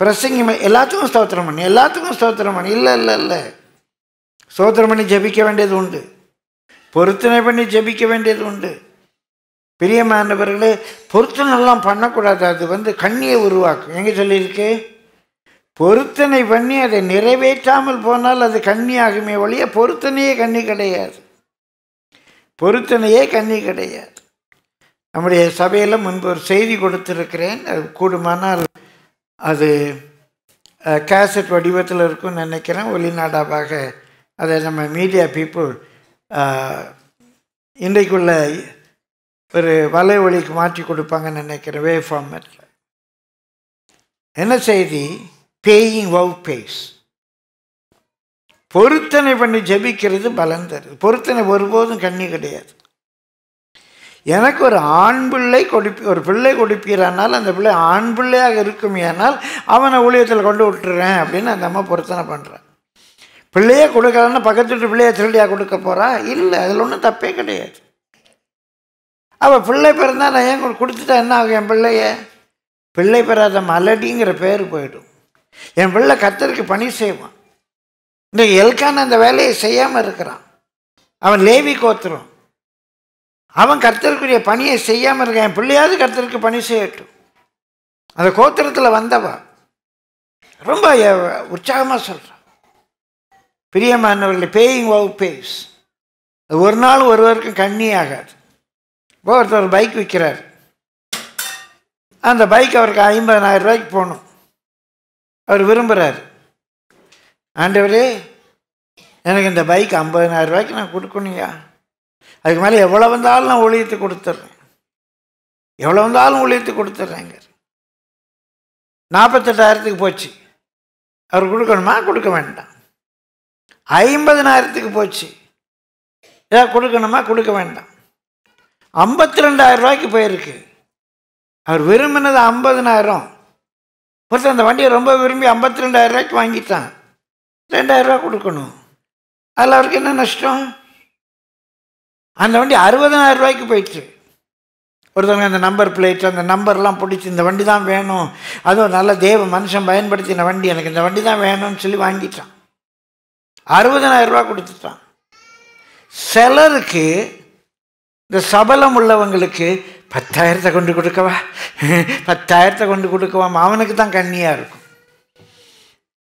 Speaker 1: பிரசங்க எல்லாத்துக்கும் ஸ்தோத்திரம் பண்ணி எல்லாத்துக்கும் ஸ்தோத்திரம் பண்ணி இல்லை இல்லை இல்லை ஸ்தோத்திரம் பண்ணி ஜபிக்க வேண்டியது உண்டு பொருத்தனை பண்ணி ஜபிக்க வேண்டியது உண்டு பிரியமானவர்களே பொருத்தனைலாம் பண்ணக்கூடாது அது வந்து கண்ணியை உருவாக்கும் எங்கே சொல்லியிருக்கு பொருத்தனை பண்ணி அதை நிறைவேற்றாமல் போனால் அது கண்ணியாகுமே ஒழிய பொருத்தனையே கண்ணி கிடையாது பொருத்தனையே கண்ணி கிடையாது நம்முடைய சபையில் முன்பு ஒரு செய்தி கொடுத்துருக்கிறேன் அது கூடுமானால் அது கேசட் வடிவத்தில் இருக்கும்னு நினைக்கிறேன் ஒளிநாடாவாக அதை நம்ம மீடியா பீப்புள் இன்றைக்குள்ள ஒரு வலை ஒளிக்கு மாற்றி கொடுப்பாங்கன்னு நினைக்கிறேன் வே ஃபார்மெட்டில் என்ன செய்தி பேயிங் வவ் பேஸ் பொருத்தனை பண்ணி ஜபிக்கிறது பலன் தருது பொருத்தனை ஒருபோதும் கண்ணி கிடையாது எனக்கு ஒரு ஆண் பிள்ளை கொடுப்பி ஒரு பிள்ளை கொடுப்பீரானால் அந்த பிள்ளை ஆண் பிள்ளையாக ஏனால் அவனை ஊழியத்தில் கொண்டு விட்டுறேன் அப்படின்னு அந்த அம்மா பொருத்தனை பண்ணுறேன் பிள்ளையே கொடுக்கலன்னா பக்கத்து வீட்டு பிள்ளையை திருடியாக கொடுக்க போகிறா இல்லை அதில் ஒன்றும் தப்பே கிடையாது அவள் பிள்ளை பிறந்தால் நான் ஏன் கொடுத்துட்டா என்ன ஆகும் என் பிள்ளைய பிள்ளை பெறாத மலடிங்கிற பேர் போயிடும் என் பிள்ளை கத்தருக்கு பணி செய்வான் இன்றைக்கு எல்கான் அந்த வேலையை செய்யாமல் இருக்கிறான் அவன் லேவி கோத்துரும் அவன் கர்த்தருக்குரிய பணியை செய்யாமல் இருக்கான் என் பிள்ளையாவது கர்த்தருக்கு பணி செய்யட்டும் அந்த கோத்திரத்தில் வந்தவா ரொம்ப உற்சாகமாக சொல்கிறான் பிரியமானவர்கள் பேயிங் ஓ பேஸ் அது ஒரு நாள் ஒருவருக்கும் கண்ணி ஆகாது ஒவ்வொருத்தர் பைக் விற்கிறார் அந்த பைக் அவருக்கு ஐம்பதனாயிரம் ரூபாய்க்கு போகணும் அவர் விரும்புகிறாரு ஆண்டவரே எனக்கு இந்த பைக் ஐம்பதினாயிரம் ரூபாய்க்கு நான் கொடுக்கணுயா அதுக்கு மேலே எவ்வளோ வந்தாலும் நான் ஊழியத்தை கொடுத்துட்றேன்
Speaker 3: எவ்வளோ வந்தாலும் ஊழியத்தை கொடுத்துட்றேங்க நாற்பத்தெட்டாயிரத்துக்கு போச்சு அவர் கொடுக்கணுமா கொடுக்க வேண்டாம்
Speaker 1: ஐம்பதினாயிரத்துக்கு போச்சு ஏதா கொடுக்கணுமா கொடுக்க வேண்டாம் ஐம்பத்தி ரெண்டாயிரம் ரூபாய்க்கு போயிருக்கு அவர் விரும்பினது ஐம்பதினாயிரம் ஒருத்தர் அந்த வண்டியை ரொம்ப விரும்பி ஐம்பத்தி ரெண்டாயிரம் ரூபாய்க்கு வாங்கிட்டான் ரெண்டாயிரரூவா கொடுக்கணும் அதில் அவருக்கு என்ன நஷ்டம் அந்த வண்டி அறுபதாயிரம் ரூபாய்க்கு போயிடுச்சு ஒருத்தவங்க அந்த நம்பர் பிளேட் அந்த நம்பர்லாம் பிடிச்சி இந்த வண்டி தான் வேணும் அதுவும் நல்ல தேவ மனுஷன் பயன்படுத்தின வண்டி எனக்கு இந்த வண்டி தான் வேணும்னு சொல்லி வாங்கிட்டான் அறுபதனாயிரம் ரூபா கொடுத்துட்டான் சிலருக்கு இந்த சபலம் உள்ளவங்களுக்கு பத்தாயிரத்தை கொண்டு கொடுக்கவா பத்தாயிரத்தை கொண்டு கொடுக்கவா அவனுக்கு தான் கண்ணியாக இருக்கும்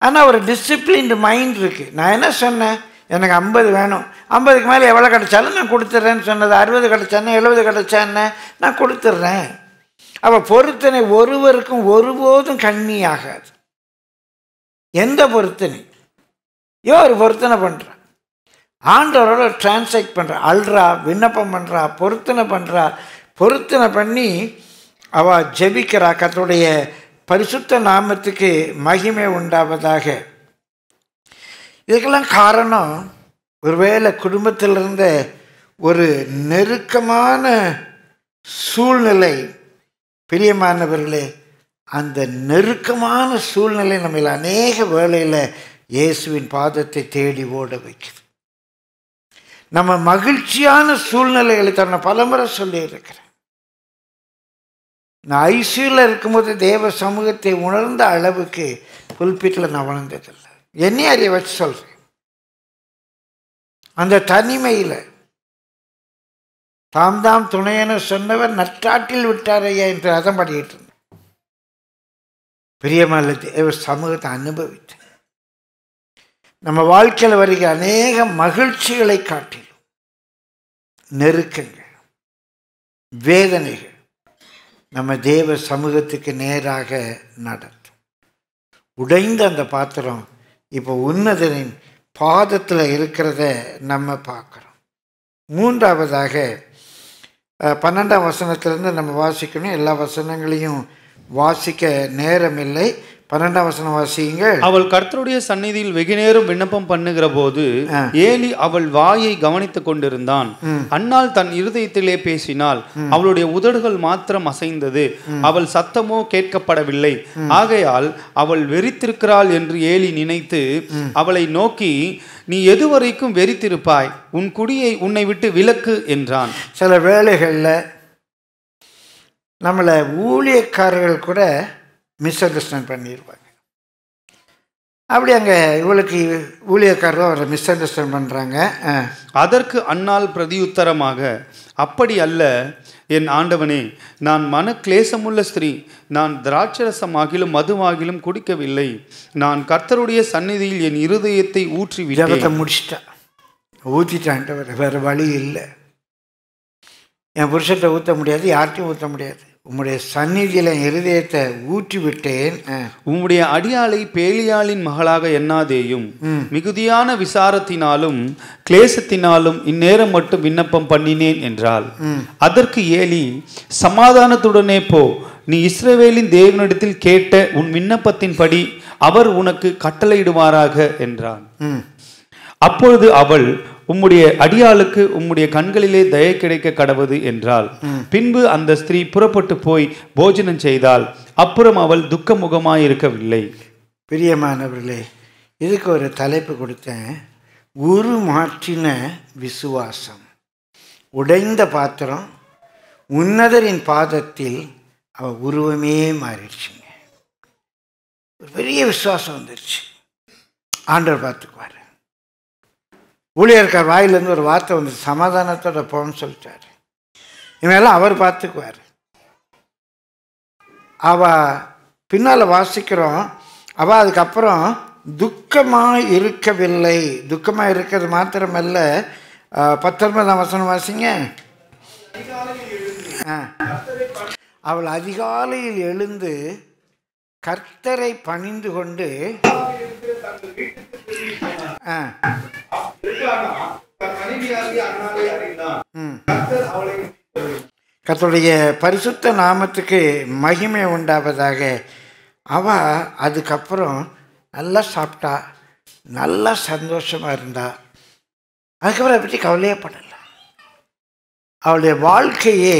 Speaker 1: ஆனால் ஒரு டிசிப்ளின்டு மைண்ட் இருக்குது நான் என்ன சொன்னேன் எனக்கு ஐம்பது வேணும் ஐம்பதுக்கு மேலே எவ்வளோ கிடச்சாலும் நான் கொடுத்துட்றேன்னு சொன்னது அறுபது கிடச்சானே எழுபது கிடச்சானே நான் கொடுத்துட்றேன் அவள் பொருத்தனை ஒருவருக்கும் ஒருபோதும் கண்ணியாகாது எந்த பொருத்தனை ஏன் ஒரு பொருத்தனை பண்ணுறான் ஆண்டவரோட டிரான்சாக்ட் பண்ணுறா அல்றா விண்ணப்பம் பண்ணுறா பொருத்தனை பண்ணுறா பொருத்தனை பண்ணி அவள் ஜெபிக்கிறா கத்தோடைய பரிசுத்த நாமத்துக்கு மகிமை உண்டாவதாக இதுக்கெல்லாம் காரணம் ஒருவேளை குடும்பத்தில் இருந்த ஒரு நெருக்கமான சூழ்நிலை பிரியமானவர்களே அந்த நெருக்கமான சூழ்நிலை நம்மள அநேக வேளையில் இயேசுவின் பாதத்தை தேடி ஓட வைக்குது நம்ம மகிழ்ச்சியான சூழ்நிலைகளை தன்னை பலமுறை சொல்லியிருக்கிறேன் நான் ஐசியூவில் இருக்கும்போது தேவ சமூகத்தை உணர்ந்த
Speaker 3: அளவுக்கு புல்பீட்டில் நான் வளர்ந்ததில்லை என்னையும் அறிய வச்சு சொல்கிறேன் அந்த தனிமையில் தாம் தாம் துணையென சொன்னவர் நற்றாட்டில் விட்டாரையா என்று அதம் படிக்கிட்டு இருந்தேன் பிரியமல்ல தேவ சமூகத்தை அனுபவித்தேன் நம்ம வாழ்க்கையில் வருகிற அநேக மகிழ்ச்சிகளை காட்டிலும் நெருக்கங்கள்
Speaker 1: வேதனைகள் நம்ம தேவ சமூகத்துக்கு நேராக நடத்தும் உடைந்த அந்த பாத்திரம் இப்போ உன்னதனின் பாதத்தில் இருக்கிறத நம்ம பார்க்குறோம் மூன்றாவதாக பன்னெண்டாம் வசனத்திலேருந்து நம்ம வாசிக்கணும் எல்லா வசனங்களையும் வாசிக்க நேரமில்லை பன்னெண்டாம் வசனம் வாசிங்க அவள்
Speaker 2: கர்த்தருடைய சந்நிதியில் வெகு நேரம் விண்ணப்பம் பண்ணுகிற போது ஏலி அவள் வாயை கவனித்துக் கொண்டிருந்தான் அன்னால் தன் இருதயத்திலே பேசினால் அவளுடைய உதடுகள் மாத்திரம் அசைந்தது அவள் சத்தமோ கேட்கப்படவில்லை ஆகையால் அவள் வெறித்திருக்கிறாள் என்று ஏலி நினைத்து அவளை நோக்கி நீ எதுவரைக்கும் வெறித்திருப்பாய் உன் குடியை உன்னை விட்டு விலக்கு என்றான்
Speaker 1: சில வேளைகளில் நம்மளை ஊழியக்காரர்கள் கூட மிஸ் அண்டர்ஸ்டாண்ட் பண்ணிடுவாங்க அப்படி அங்கே இவளுக்கு ஊழியக்காரர் அவரை மிஸ் அண்டர்ஸ்டாண்ட்
Speaker 2: பண்ணுறாங்க அதற்கு அன்னால் பிரதியுத்தரமாக அப்படி அல்ல என் ஆண்டவனே நான் மன கிளேசமுள்ள ஸ்திரீ நான் திராட்சரசமாகிலும் மதுவாகிலும் குடிக்கவில்லை நான் கர்த்தருடைய சந்நிதியில் என் இருதயத்தை ஊற்றி விடத்தை
Speaker 1: முடிச்சிட்டேன் ஊற்றிட்டான்ட்டு வேறு வழி இல்லை என் புருஷத்தை ஊற்ற முடியாது யார்கிட்டையும் ஊற்ற முடியாது உம்முடைய சந்நிதியில் இருதயத்தை ஊற்றி விட்டேன்
Speaker 2: உம்முடைய அடியாளை பேலியாளின் மகளாக எண்ணாதேயும் மிகுதியான விசாரத்தினாலும் கிளேசத்தினாலும் இந்நேரம் மட்டும் விண்ணப்பம் பண்ணினேன் என்றால் அதற்கு ஏலி சமாதானத்துடனே போ நீ இஸ்ரேவேலின் தேவனிடத்தில் கேட்ட உன் விண்ணப்பத்தின்படி அவர் உனக்கு கட்டளையிடுவாராக என்றான் அப்பொழுது அவள் உம்முடைய அடியாளுக்கு உம்முடைய கண்களிலே தய கிடைக்க கடவுது என்றாள் பின்பு அந்த ஸ்திரீ புறப்பட்டு போய் போஜனம் செய்தால் அப்புறம் அவள் துக்க முகமாயிருக்கவில்லை
Speaker 1: பிரியமானவர்களே இதுக்கு ஒரு தலைப்பு கொடுத்தேன் உரு மாற்றின விசுவாசம் உடைந்த பாத்திரம் உன்னதரின் பாதத்தில் அவ உருவமே மாறிடுச்சுங்க பெரிய விசுவாசம் வந்துருச்சு ஆண்டவர் பார்த்துக்குவார் ஊழியர்கார் வாயிலேருந்து ஒரு வார்த்தை வந்து சமாதானத்தோட போகணும்னு சொல்லிட்டார் இவெல்லாம் அவர் பார்த்துக்குவார் அவ பின்னால் வாசிக்கிறோம் அவ அதுக்கப்புறம் துக்கமாக இருக்கவில்லை துக்கமாக இருக்கிறது மாத்திரமல்ல பத்தொன்பதாம் வசனம் வாசிங்க அவள் அதிகாலையில் எழுந்து கர்த்தரை பணிந்து கொண்டு கத்தோடைய பரிசுத்த நாமத்துக்கு மகிமை உண்டாவதாக அவ அதுக்கப்புறம் நல்லா சாப்பிட்டா நல்லா சந்தோஷமாக இருந்தா அதுக்கப்புறம் அதை பற்றி கவலையே படலை அவளுடைய வாழ்க்கையே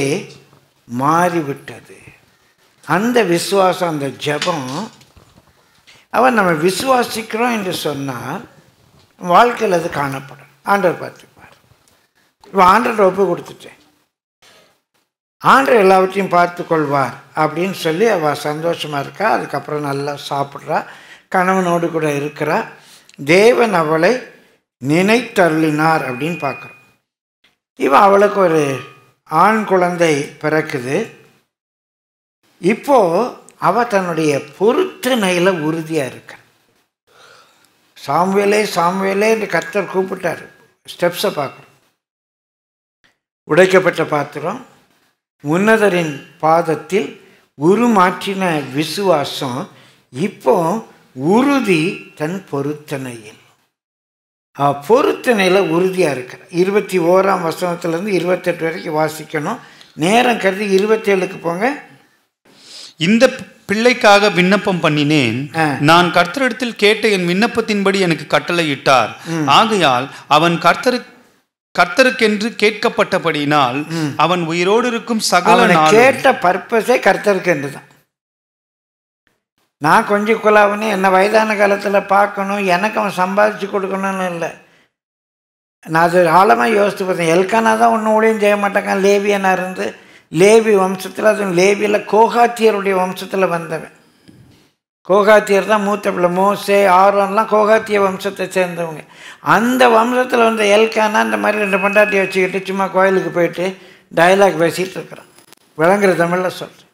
Speaker 1: மாறிவிட்டது அந்த விசுவாசம் அந்த ஜபம் அவன் நம்ம விசுவாசிக்கிறோம் என்று சொன்னால் வாழ்க்கையில் அது காணப்படும் ஆண்டவர் பார்த்துப்பார் இப்போ ஆண்டர் ஒப்பு கொடுத்துட்டேன் ஆண்டர் எல்லாவற்றையும் பார்த்து கொள்வார் அப்படின்னு சொல்லி அவள் சந்தோஷமாக இருக்கா அதுக்கப்புறம் நல்லா சாப்பிட்றா கணவனோடு கூட இருக்கிறா தேவன் அவளை நினைத்தருளினார் அப்படின்னு பார்க்குறோம் இவன் அவளுக்கு ஒரு ஆண் குழந்தை பிறக்குது இப்போது அவள் தன்னுடைய பொருத்தனையில் உறுதியாக இருக்கான் சாம்வேலே சாம்வேலே கத்தர் கூப்பிட்டார் ஸ்டெப்ஸை பார்க்குறோம் உடைக்கப்பட்ட பாத்திரம் உன்னதரின் பாதத்தில் உருமாற்றின விசுவாசம் இப்போ உறுதி தன் பொருத்தனையில் பொருத்தனையில் உறுதியாக இருக்கிற இருபத்தி ஓராம் வசனத்துலேருந்து இருபத்தெட்டு வரைக்கும் வாசிக்கணும் நேரம் கருதி இருபத்தேழுக்கு போங்க
Speaker 2: இந்த பிள்ளைக்காக விண்ணப்பம் பண்ணினேன் நான் கர்த்தரிடத்தில் கேட்ட என் விண்ணப்பத்தின்படி எனக்கு கட்டளையிட்டார் ஆகையால் அவன் கர்த்தருக்கு கர்த்தருக்கென்று கேட்கப்பட்டபடினால் அவன் உயிரோடு இருக்கும்
Speaker 3: சகல கேட்ட
Speaker 1: பர்பஸே கர்த்தருக்கு என்று தான் நான் கொஞ்சம் குலாவுன்னு என்னை வயதான காலத்தில் பார்க்கணும் எனக்கு அவன் சம்பாதிச்சு கொடுக்கணும்னு இல்லை நான் அது ஆழமாக யோசித்து பார்த்தேன் எல்கானா தான் ஒன்று ஊழியும் செய்ய மாட்டேங்கான் லேவியனாக இருந்து லேவி வம்சத்தில் அதுவும் லேவியில் கோகாத்தியருடைய வம்சத்தில் வந்தவன் கோகாத்தியர் தான் மூத்த பிள்ளை மோசே ஆர்வம்லாம் கோகாத்திய வம்சத்தை சேர்ந்தவங்க அந்த வம்சத்தில் வந்து எல்கானா இந்த மாதிரி ரெண்டு பண்டாட்டியை வச்சுக்கிட்டு சும்மா கோயிலுக்கு போயிட்டு டைலாக் பேசிகிட்டு இருக்கிறான் விளங்குற தமிழில் சொல்கிறேன்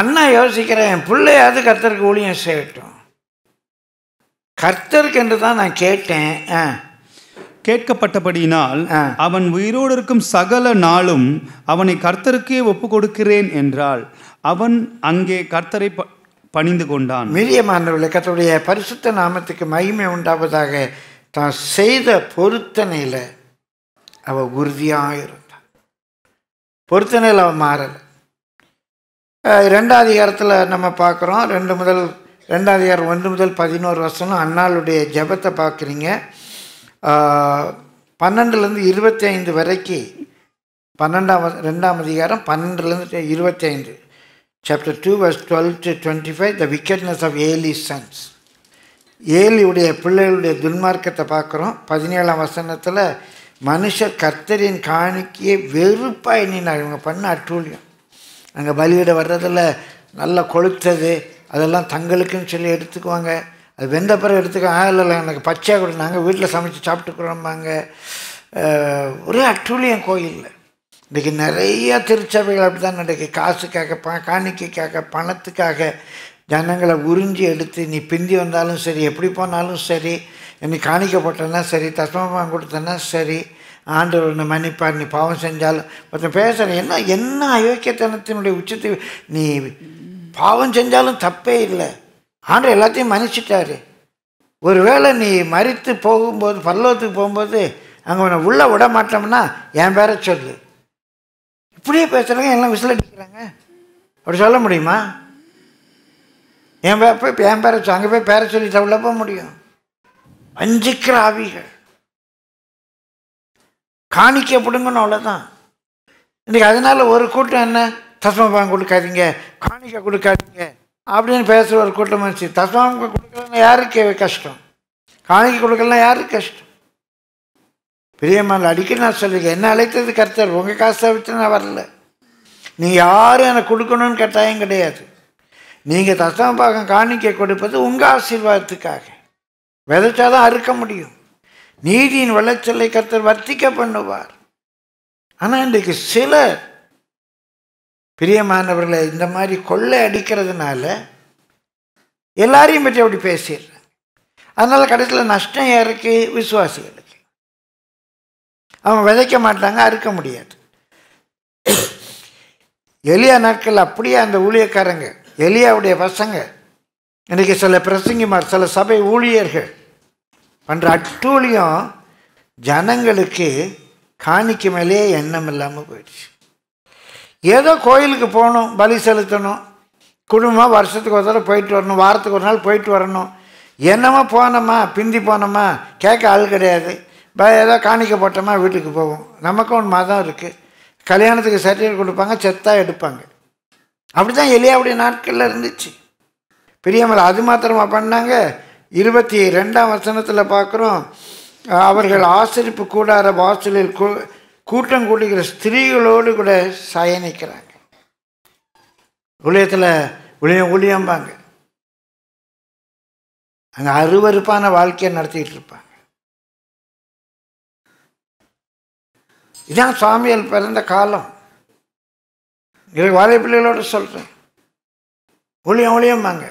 Speaker 1: அண்ணா யோசிக்கிறேன் என் பிள்ளையாவது கர்த்தருக்கு ஊழியம் செய்யட்டும் கர்த்தருக்கு என்று தான் நான் கேட்டேன் ஆ
Speaker 2: கேட்கப்பட்டபடியினால் அவன் உயிரோடு இருக்கும் சகல நாளும் அவனை கர்த்தருக்கே ஒப்பு கொடுக்கிறேன் என்றால் அவன் அங்கே கர்த்தரை பணிந்து கொண்டான்
Speaker 1: மீரியமானவர்களை கத்தருடைய பரிசுத்த நாமத்துக்கு மகிமை உண்டாவதாக தான் செய்த பொருத்தனையில் அவள் உறுதியாக இருந்தான் பொருத்தனையில் அவள் மாறலை ரெண்டாவது இடத்துல நம்ம பார்க்குறோம் ரெண்டு முதல் ரெண்டாவது அதிகாரம் ஒன்று முதல் பதினோரு வருஷம் அண்ணாளுடைய ஜபத்தை பார்க்குறீங்க பன்னெண்டுலேருந்து இருபத்தி ஐந்து வரைக்கும் பன்னெண்டாம் ரெண்டாம் அதிகாரம் பன்னெண்டுலேருந்து இருபத்தி ஐந்து chapter two verse twelve to twenty five the wickedness of Eli sons ஏலியுடைய பிள்ளைகளுடைய துன்மார்க்கத்தை பார்க்குறோம் பதினேழாம் வசனத்தில் மனுஷர் கர்த்தரின் காணிக்கையே வெறுப்பாக எண்ணினார் இவங்க பண்ண அட்டூழியம் அங்கே பலியிட வர்றதில் நல்லா கொளுத்தது அதெல்லாம் தங்களுக்குன்னு சொல்லி எடுத்துக்குவாங்க அது வெந்த பிறகு எடுத்துக்க ஆ இல்லை எனக்கு பச்சையாக நாங்கள் வீட்டில் சமைச்சு சாப்பிட்டுக்குறோம்பாங்க ஒரே அட்டூழியம் கோயிலில் இன்றைக்கி நிறைய திருச்சபைகள் அப்படி தான் நடக்கு காசுக்காக ப காணிக்கைக்காக பணத்துக்காக ஜனங்களை உறிஞ்சி எடுத்து நீ பிந்தி வந்தாலும் சரி எப்படி போனாலும் சரி நீ போட்டேன்னா சரி தஸ்மமாக கொடுத்தனா சரி ஆண்டவர் ஒன்று மன்னிப்பார் நீ பாவம் செஞ்சாலும் ஒருத்தன் பேசுகிறேன் என்ன என்ன அயோக்கியத்தனத்தினுடைய உச்சத்தை நீ பாவம் செஞ்சாலும் தப்பே இல்லை ஆண்டு எல்லாத்தையும் மன்னிச்சிட்டாரு ஒருவேளை நீ மறித்து போகும்போது பல்லவத்துக்கு போகும்போது அங்கே உன்னை உள்ளே விட மாட்டோம்னா என் பேரை சொல்லு இப்படியே பேசுகிறாங்க எல்லாம் விசில் அடிக்கிறாங்க அப்படி சொல்ல முடியுமா என் பேர போய் என் பேரை அங்கே போய் பேரை சொல்லி தவிர போக முடியும் வஞ்சிக்கிற ஆவிகள் காணிக்க பிடுங்கணும் அவ்வளோதான் இன்றைக்கி அதனால் ஒரு கூட்டம் என்ன தஸ்மபான் கொடுக்காதீங்க காணிக்க கொடுக்காதீங்க அப்படின்னு பேசுகிற ஒரு கூட்டம் இருந்துச்சு தஸ்மாம் கொடுக்கலன்னா யாருக்கு கஷ்டம் காணிக்கு கொடுக்கலன்னா யாருக்கு கஷ்டம் பிரியமான அடிக்கடி நான் சொல்லியிருக்கேன் என்ன அழைத்தது கருத்தர் உங்கள் காசை வச்சு நான் வரல நீங்கள் யாரும் எனக்கு கொடுக்கணும்னு கட்டாயம் கிடையாது நீங்கள் பாகம் காணிக்கை கொடுப்பது உங்கள் ஆசீர்வாதத்துக்காக விதைச்சா தான் அறுக்க முடியும் நீதியின் விளைச்சலை கருத்தர் வர்த்திக்க பண்ணுவார் ஆனால் இன்றைக்கு சிலர் பிரியமானவர்களை இந்த மாதிரி கொள்ளை அடிக்கிறதுனால எல்லாரையும் பற்றி அப்படி பேசிடுறாங்க அதனால் கடைசியில் நஷ்டம் யாருக்கு விசுவாசிகளுக்கு அவன் விதைக்க மாட்டாங்க அறுக்க முடியாது எளியா நாட்கள் அப்படியே அந்த ஊழியக்காரங்க எளியாவுடைய பசங்க இன்றைக்கி சில பிரசங்கிமார் சில சபை ஊழியர்கள் பண்ணுற அட்டூழியம் ஜனங்களுக்கு காணிக்கு மேலேயே எண்ணம் இல்லாமல் போயிடுச்சு ஏதோ கோயிலுக்கு போகணும் பலி செலுத்தணும் குடும்பமாக வருஷத்துக்கு ஒரு தடவை போயிட்டு வரணும் வாரத்துக்கு ஒரு நாள் போயிட்டு வரணும் என்னமோ போனோமா பிந்தி போனோமா கேட்க ஆள் கிடையாது ஏதோ காணிக்க போட்டோமா வீட்டுக்கு போவோம் நமக்கும் ஒன்று மதம் இருக்குது கல்யாணத்துக்கு சர்டிஃபிகேட் கொடுப்பாங்க செத்தாக எடுப்பாங்க அப்படி தான் எளியாவுடைய நாட்களில் இருந்துச்சு பெரியமலை அது மாத்திரமா பண்ணாங்க இருபத்தி ரெண்டாம் வசனத்தில் பார்க்குறோம் அவர்கள் ஆசிரிப்பு கூடார வாசலில் கூட்டம் கூட்டுகிற ஸ்திரீகளோடு கூட
Speaker 3: சயனிக்கிறாங்க உலகத்தில் ஊழியம் ஒளியம்பாங்க அங்கே அருவறுப்பான வாழ்க்கையை நடத்திக்கிட்டு இருப்பாங்க இதான் சுவாமிகள் பிறந்த காலம் இது வாழை பிள்ளைகளோடு சொல்கிறேன் ஒளியம் ஒளியம்பாங்க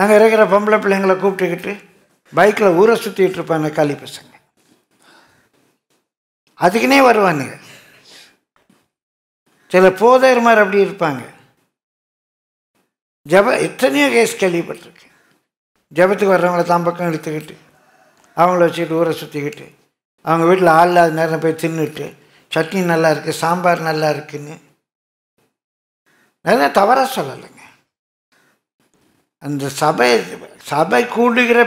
Speaker 1: அங்கே இருக்கிற பொம்பளை பிள்ளைங்களை கூப்பிட்டுக்கிட்டு பைக்கில் ஊரை சுற்றிக்கிட்டு இருப்பாங்க காலி பசங்க அதுக்குன்னே வருவானுங்க சில போதையர்மார் அப்படி இருப்பாங்க ஜப எத்தனையோ கேஸ் கேள்விப்பட்டிருக்கேன் ஜபத்துக்கு வர்றவங்கள தான் பக்கம் எடுத்துக்கிட்டு அவங்கள வச்சுக்கிட்டு ஊரை சுற்றிக்கிட்டு அவங்க வீட்டில் ஆள் இல்லாத நேரம் போய் தின்னுட்டு சட்னி நல்லா இருக்குது சாம்பார் நல்லா இருக்குன்னு நிறைய தவறாக சொல்லலைங்க அந்த சபை சபை கூடுகிற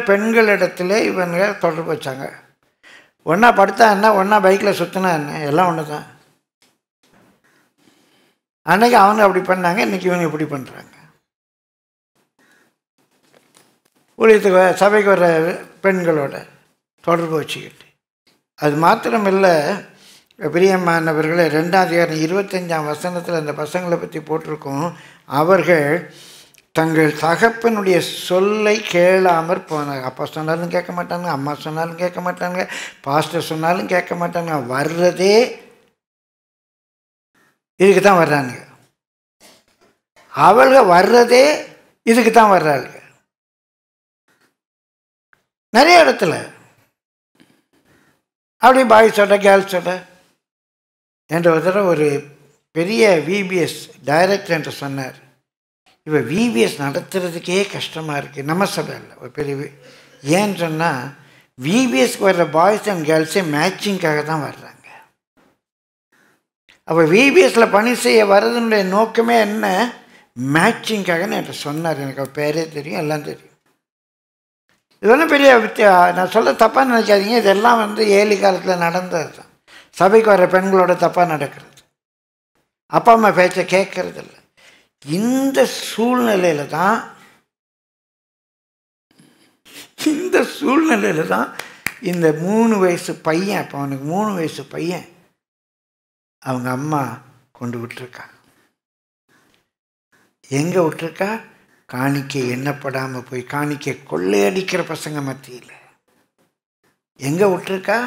Speaker 1: இடத்துல இவங்க தொடர்பு வச்சாங்க ஒன்றா படுத்தா என்ன ஒன்றா பைக்கில் சுற்றினா என்ன எல்லாம் ஒன்று தான் அன்றைக்கி அவங்க அப்படி பண்ணாங்க இன்றைக்கி இவங்க இப்படி பண்ணுறாங்க ஊழியத்துக்கு சபைக்கு வர பெண்களோட தொடர்பு வச்சுக்கிட்டு அது மாத்திரம் இல்லை பிரியம்மானவர்களை ரெண்டாம் அதிகாரம் இருபத்தஞ்சாம் வசனத்தில் அந்த பசங்களை பற்றி போட்டிருக்கோம் அவர்கள் தங்கள் தகப்பனுடைய சொல்லை கேளாமற் போனாங்க அப்பா சொன்னாலும் கேட்க மாட்டாங்க அம்மா சொன்னாலும் கேட்க மாட்டாங்க பாஸ்டர் சொன்னாலும் கேட்க மாட்டாங்க வர்றதே
Speaker 3: இதுக்கு தான் வர்றானுங்க அவள்க வர்றதே இதுக்கு தான் வர்றாளுங்க நிறைய இடத்துல அப்படி பாய் சொல்ல கேர்ள்ஸ் சொல்ல என்ற ஒரு தடவை ஒரு
Speaker 1: பெரிய விபிஎஸ் டைரக்டர் என்று சொன்னார் இப்போ விவிஎஸ் நடத்துறதுக்கே கஷ்டமாக இருக்குது நம்ம சபையில் ஒரு பெரிய ஏன்னு சொன்னால் விபிஎஸ்க்கு வர்ற பாய்ஸ் அண்ட் கேர்ள்ஸே மேட்சிங்காக தான் வர்றாங்க அப்போ விபிஎஸில் பணி செய்ய வர்றதுனுடைய நோக்கமே என்ன மேட்சிங்காக என்கிட்ட சொன்னார் எனக்கு அவர் பேரே தெரியும் எல்லாம் தெரியும் இதெல்லாம் பெரிய நான் சொல்ல தப்பாக நினைக்காதீங்க இதெல்லாம் வந்து ஏழு காலத்தில் நடந்தது தான் சபைக்கு வர பெண்களோட தப்பாக நடக்கிறது அப்பா அம்மா பேச்சை கேட்கறதில்ல இந்த சூழ்நிலையில் தான் இந்த சூழ்நிலையில் தான் இந்த மூணு வயசு பையன் இப்போ அவனுக்கு மூணு வயசு பையன் அவங்க அம்மா கொண்டு விட்டுருக்கா எங்கே விட்டுருக்கா காணிக்கை எண்ணப்படாமல் போய் காணிக்கை கொள்ளையடிக்கிற பசங்க மத்தியில் எங்கே விட்டுருக்கா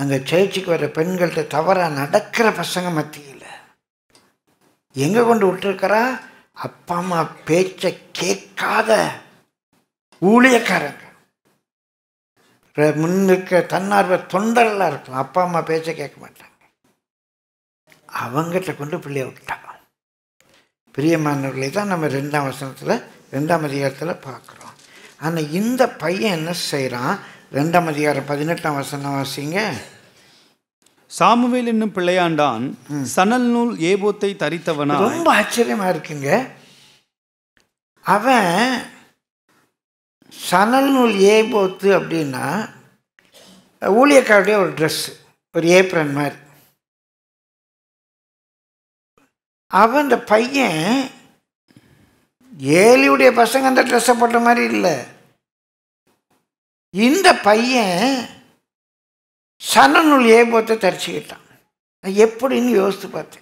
Speaker 1: அங்கே சேர்ச்சிக்கு வர பெண்கள்கிட்ட தவறாக நடக்கிற பசங்க மத்தியில் எங்கே கொண்டு விட்டுருக்கிறா அப்பா அம்மா பேச்சை கேட்காத ஊழியக்காரங்க முன் இருக்க தன்னார்வ தொண்டர்களாக இருக்கலாம் அப்பா அம்மா பேச்சை கேட்க மாட்டாங்க அவங்ககிட்ட கொண்டு பிள்ளைய விட்டான் பிரியமானவர்களை தான் நம்ம ரெண்டாம் வசனத்தில் ரெண்டாம் அதிகாரத்தில் பார்க்குறோம் ஆனால் இந்த பையன் என்ன செய்கிறான் ரெண்டாம் அதிகாரம் பதினெட்டாம் வசனம் வாசிங்க சாமுவேல் என்னும் பிள்ளையாண்டான் சணல் நூல்
Speaker 2: ஏபோத்தை தரித்தவனா ரொம்ப
Speaker 1: ஆச்சரியமா இருக்குங்க அவன்
Speaker 3: சணல் நூல் ஏபோத்து அப்படின்னா ஊழியக்காருடைய ஒரு ட்ரெஸ் ஒரு ஏப்ரன் மாதிரி அவன் இந்த பையன் ஏலியுடைய பசங்க அந்த
Speaker 1: ட்ரெஸ்ஸை போட்ட மாதிரி இல்லை இந்த பையன் சனனுள் ஏபத்தை தரிச்சுக்கிட்டான் நான் எப்படின்னு யோசித்து பார்த்தேன்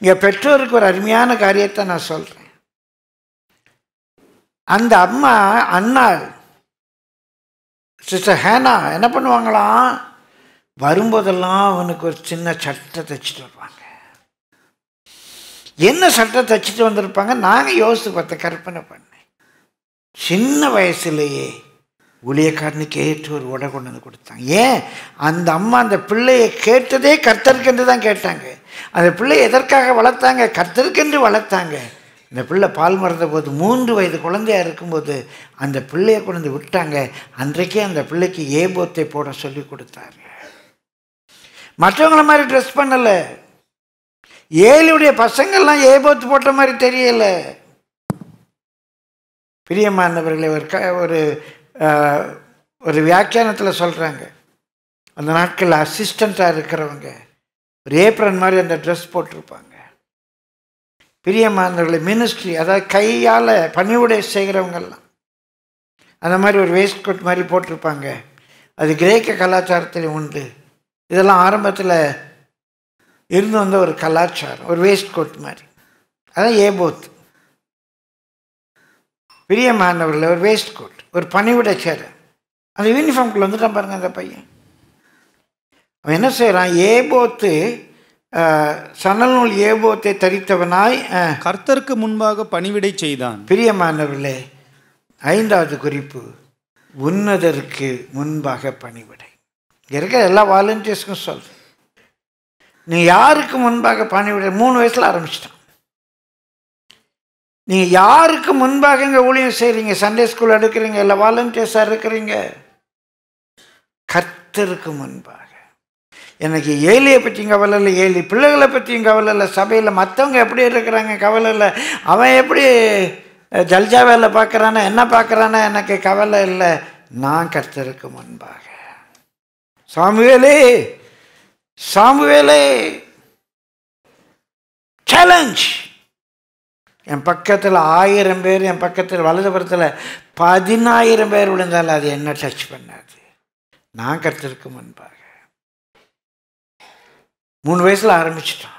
Speaker 1: இங்கே பெற்றோருக்கு ஒரு அருமையான காரியத்தை நான் சொல்கிறேன் அந்த அம்மா அண்ணா சிஸ்டர் ஹேனா என்ன பண்ணுவாங்களாம் வரும்போதெல்லாம் அவனுக்கு ஒரு சின்ன சட்டை தைச்சிட்டு வருவாங்க என்ன சட்டை தைச்சிட்டு வந்திருப்பாங்க நாங்கள் யோசித்து பார்த்தேன் கற்பனை பண்ணேன் சின்ன வயசுலேயே ஊழியக்காரனுக்கு ஏற்று ஒரு உடை கொண்டு வந்து கொடுத்தாங்க ஏன் அந்த அம்மா அந்த பிள்ளையை கேட்டதே கர்த்தருக்கென்று தான் கேட்டாங்க அந்த பிள்ளை எதற்காக வளர்த்தாங்க கர்த்தருக்கென்று வளர்த்தாங்க இந்த பிள்ளை பால் மறந்த போது மூன்று வயது குழந்தையாக இருக்கும்போது அந்த பிள்ளையை கொண்டு விட்டாங்க அன்றைக்கே அந்த பிள்ளைக்கு ஏபோத்தை போட சொல்லி கொடுத்தாரு மற்றவங்கள மாதிரி ட்ரெஸ் பண்ணலை ஏழுடைய பசங்கள்லாம் ஏபோத்து போட்ட மாதிரி தெரியலை பிரியமானவர்களை ஒரு க ஒரு ஒரு வியாக்கியானத்தில் சொல்கிறாங்க அந்த நாட்களில் அசிஸ்டண்ட்டாக இருக்கிறவங்க ஒரு ஏப்ரன் மாதிரி அந்த ட்ரெஸ் போட்டிருப்பாங்க பெரிய மாணவர்களை மினிஸ்ட்ரி அதாவது கையால் பணிவுடை செய்கிறவங்கெல்லாம் அந்த மாதிரி ஒரு வேஸ்ட் கோட் மாதிரி போட்டிருப்பாங்க அது கிரேக்க கலாச்சாரத்தில் உண்டு இதெல்லாம் ஆரம்பத்தில் இருந்து வந்த ஒரு கலாச்சாரம் ஒரு வேஸ்ட் கோட் மாதிரி அதான் ஏபோத் பெரிய பிரியமானவர்களை ஒரு வேஸ்ட் கோட் ஒரு பணிவிட சேர் அந்த யூனிஃபார்ம்குள்ளே வந்துட்டு பாருங்கள் அந்த பையன் அவன் என்ன செய்கிறான் ஏபோத்து சனல் நூல் ஏபோத்தை தரித்தவனாய் கர்த்தருக்கு முன்பாக பணிவிடை செய்தான் பிரியமானவர்களே ஐந்தாவது குறிப்பு உன்னதற்கு முன்பாக பணிவிடை இங்கே இருக்கிற எல்லா வாலண்டியர்ஸ்க்கும் சொல்கிறேன் நீ யாருக்கு முன்பாக பணிவிடை மூணு வயசில் ஆரம்பிச்சிட்டான் நீங்கள் யாருக்கு முன்பாக இங்கே ஊழியம் செய்கிறீங்க சண்டே ஸ்கூல் எடுக்கிறீங்க இல்லை வாலண்டியர்ஸாக இருக்கிறீங்க கர்த்தருக்கு முன்பாக எனக்கு ஏழியை பற்றியும் கவலை இல்லை ஏழி பிள்ளைகளை பற்றியும் கவலை இல்லை சபையில் மற்றவங்க எப்படி இருக்கிறாங்க கவலை இல்லை அவன் எப்படி ஜல்ஜா வேலை பார்க்குறானா என்ன பார்க்குறானா எனக்கு கவலை இல்லை நான் கர்த்தருக்கு முன்பாக சாமுவேலே சாமுவேலே சேலஞ்ச் என் பக்கத்தில் ஆயிரம் பேர் என் பக்கத்தில் வலதுபுறத்தில் பதினாயிரம் பேர் விழுந்தாலும் அது என்ன டச் பண்ணாது நான் கற்றுக்கு முன்பாக மூணு வயசில் ஆரம்பிச்சிட்டோம்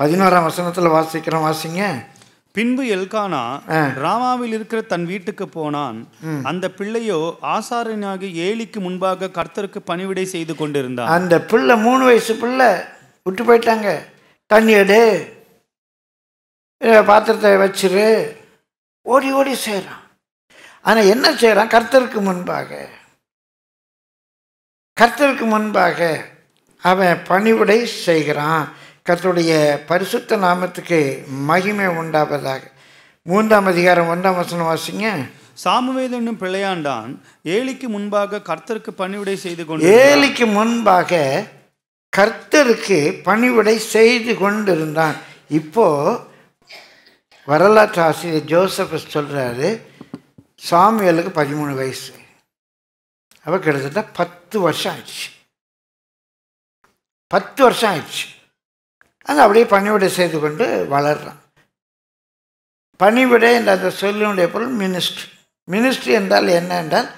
Speaker 1: பதினோராம் வசனத்தில் வாசிக்கிறோம் வாசிங்க பின்பு எல்கானா
Speaker 2: ராமாவில் இருக்கிற தன் வீட்டுக்கு போனான் அந்த பிள்ளையோ ஆசாரியனாகி ஏழிக்கு முன்பாக கர்த்தருக்கு பணிவிடை செய்து கொண்டிருந்தான் அந்த பிள்ளை
Speaker 1: மூணு வயசு பிள்ளை விட்டு போயிட்டாங்க தண்ணி எடு பாத்திரத்தை வச்சிரு ஓடி ஓடி செய்கிறான் ஆனால் என்ன செய்கிறான் கர்த்தருக்கு முன்பாக கர்த்தருக்கு முன்பாக அவன் பணிவுடை செய்கிறான் கர்த்தருடைய பரிசுத்த நாமத்துக்கு மகிமை உண்டாவதாக மூன்றாம் அதிகாரம் ஒன்றாம் வசனம் வாசிங்க சாமுவேதனும் பிள்ளையாண்டான் ஏலிக்கு முன்பாக கர்த்தருக்கு
Speaker 2: பணிவிடை செய்து கொண்டு ஏலிக்கு
Speaker 1: முன்பாக கர்த்தருக்கு பணிவிடை செய்து கொண்டிருந்தான் இப்போது வரலாற்று ஆசிரியர் ஜோசப் சொல்கிறாரு சாமியலுக்கு பதிமூணு வயசு அவர் கிட்டத்தட்ட
Speaker 3: பத்து வருஷம் ஆயிடுச்சு பத்து வருஷம் ஆயிடுச்சு அது அப்படியே பணிவிடை செய்து கொண்டு வளர்றான் பணிவிடை என்ற அந்த
Speaker 1: சொல்லினுடைய பொருள் மினிஸ்ட்ரி மினிஸ்ட்ரி என்றால் என்ன என்றால்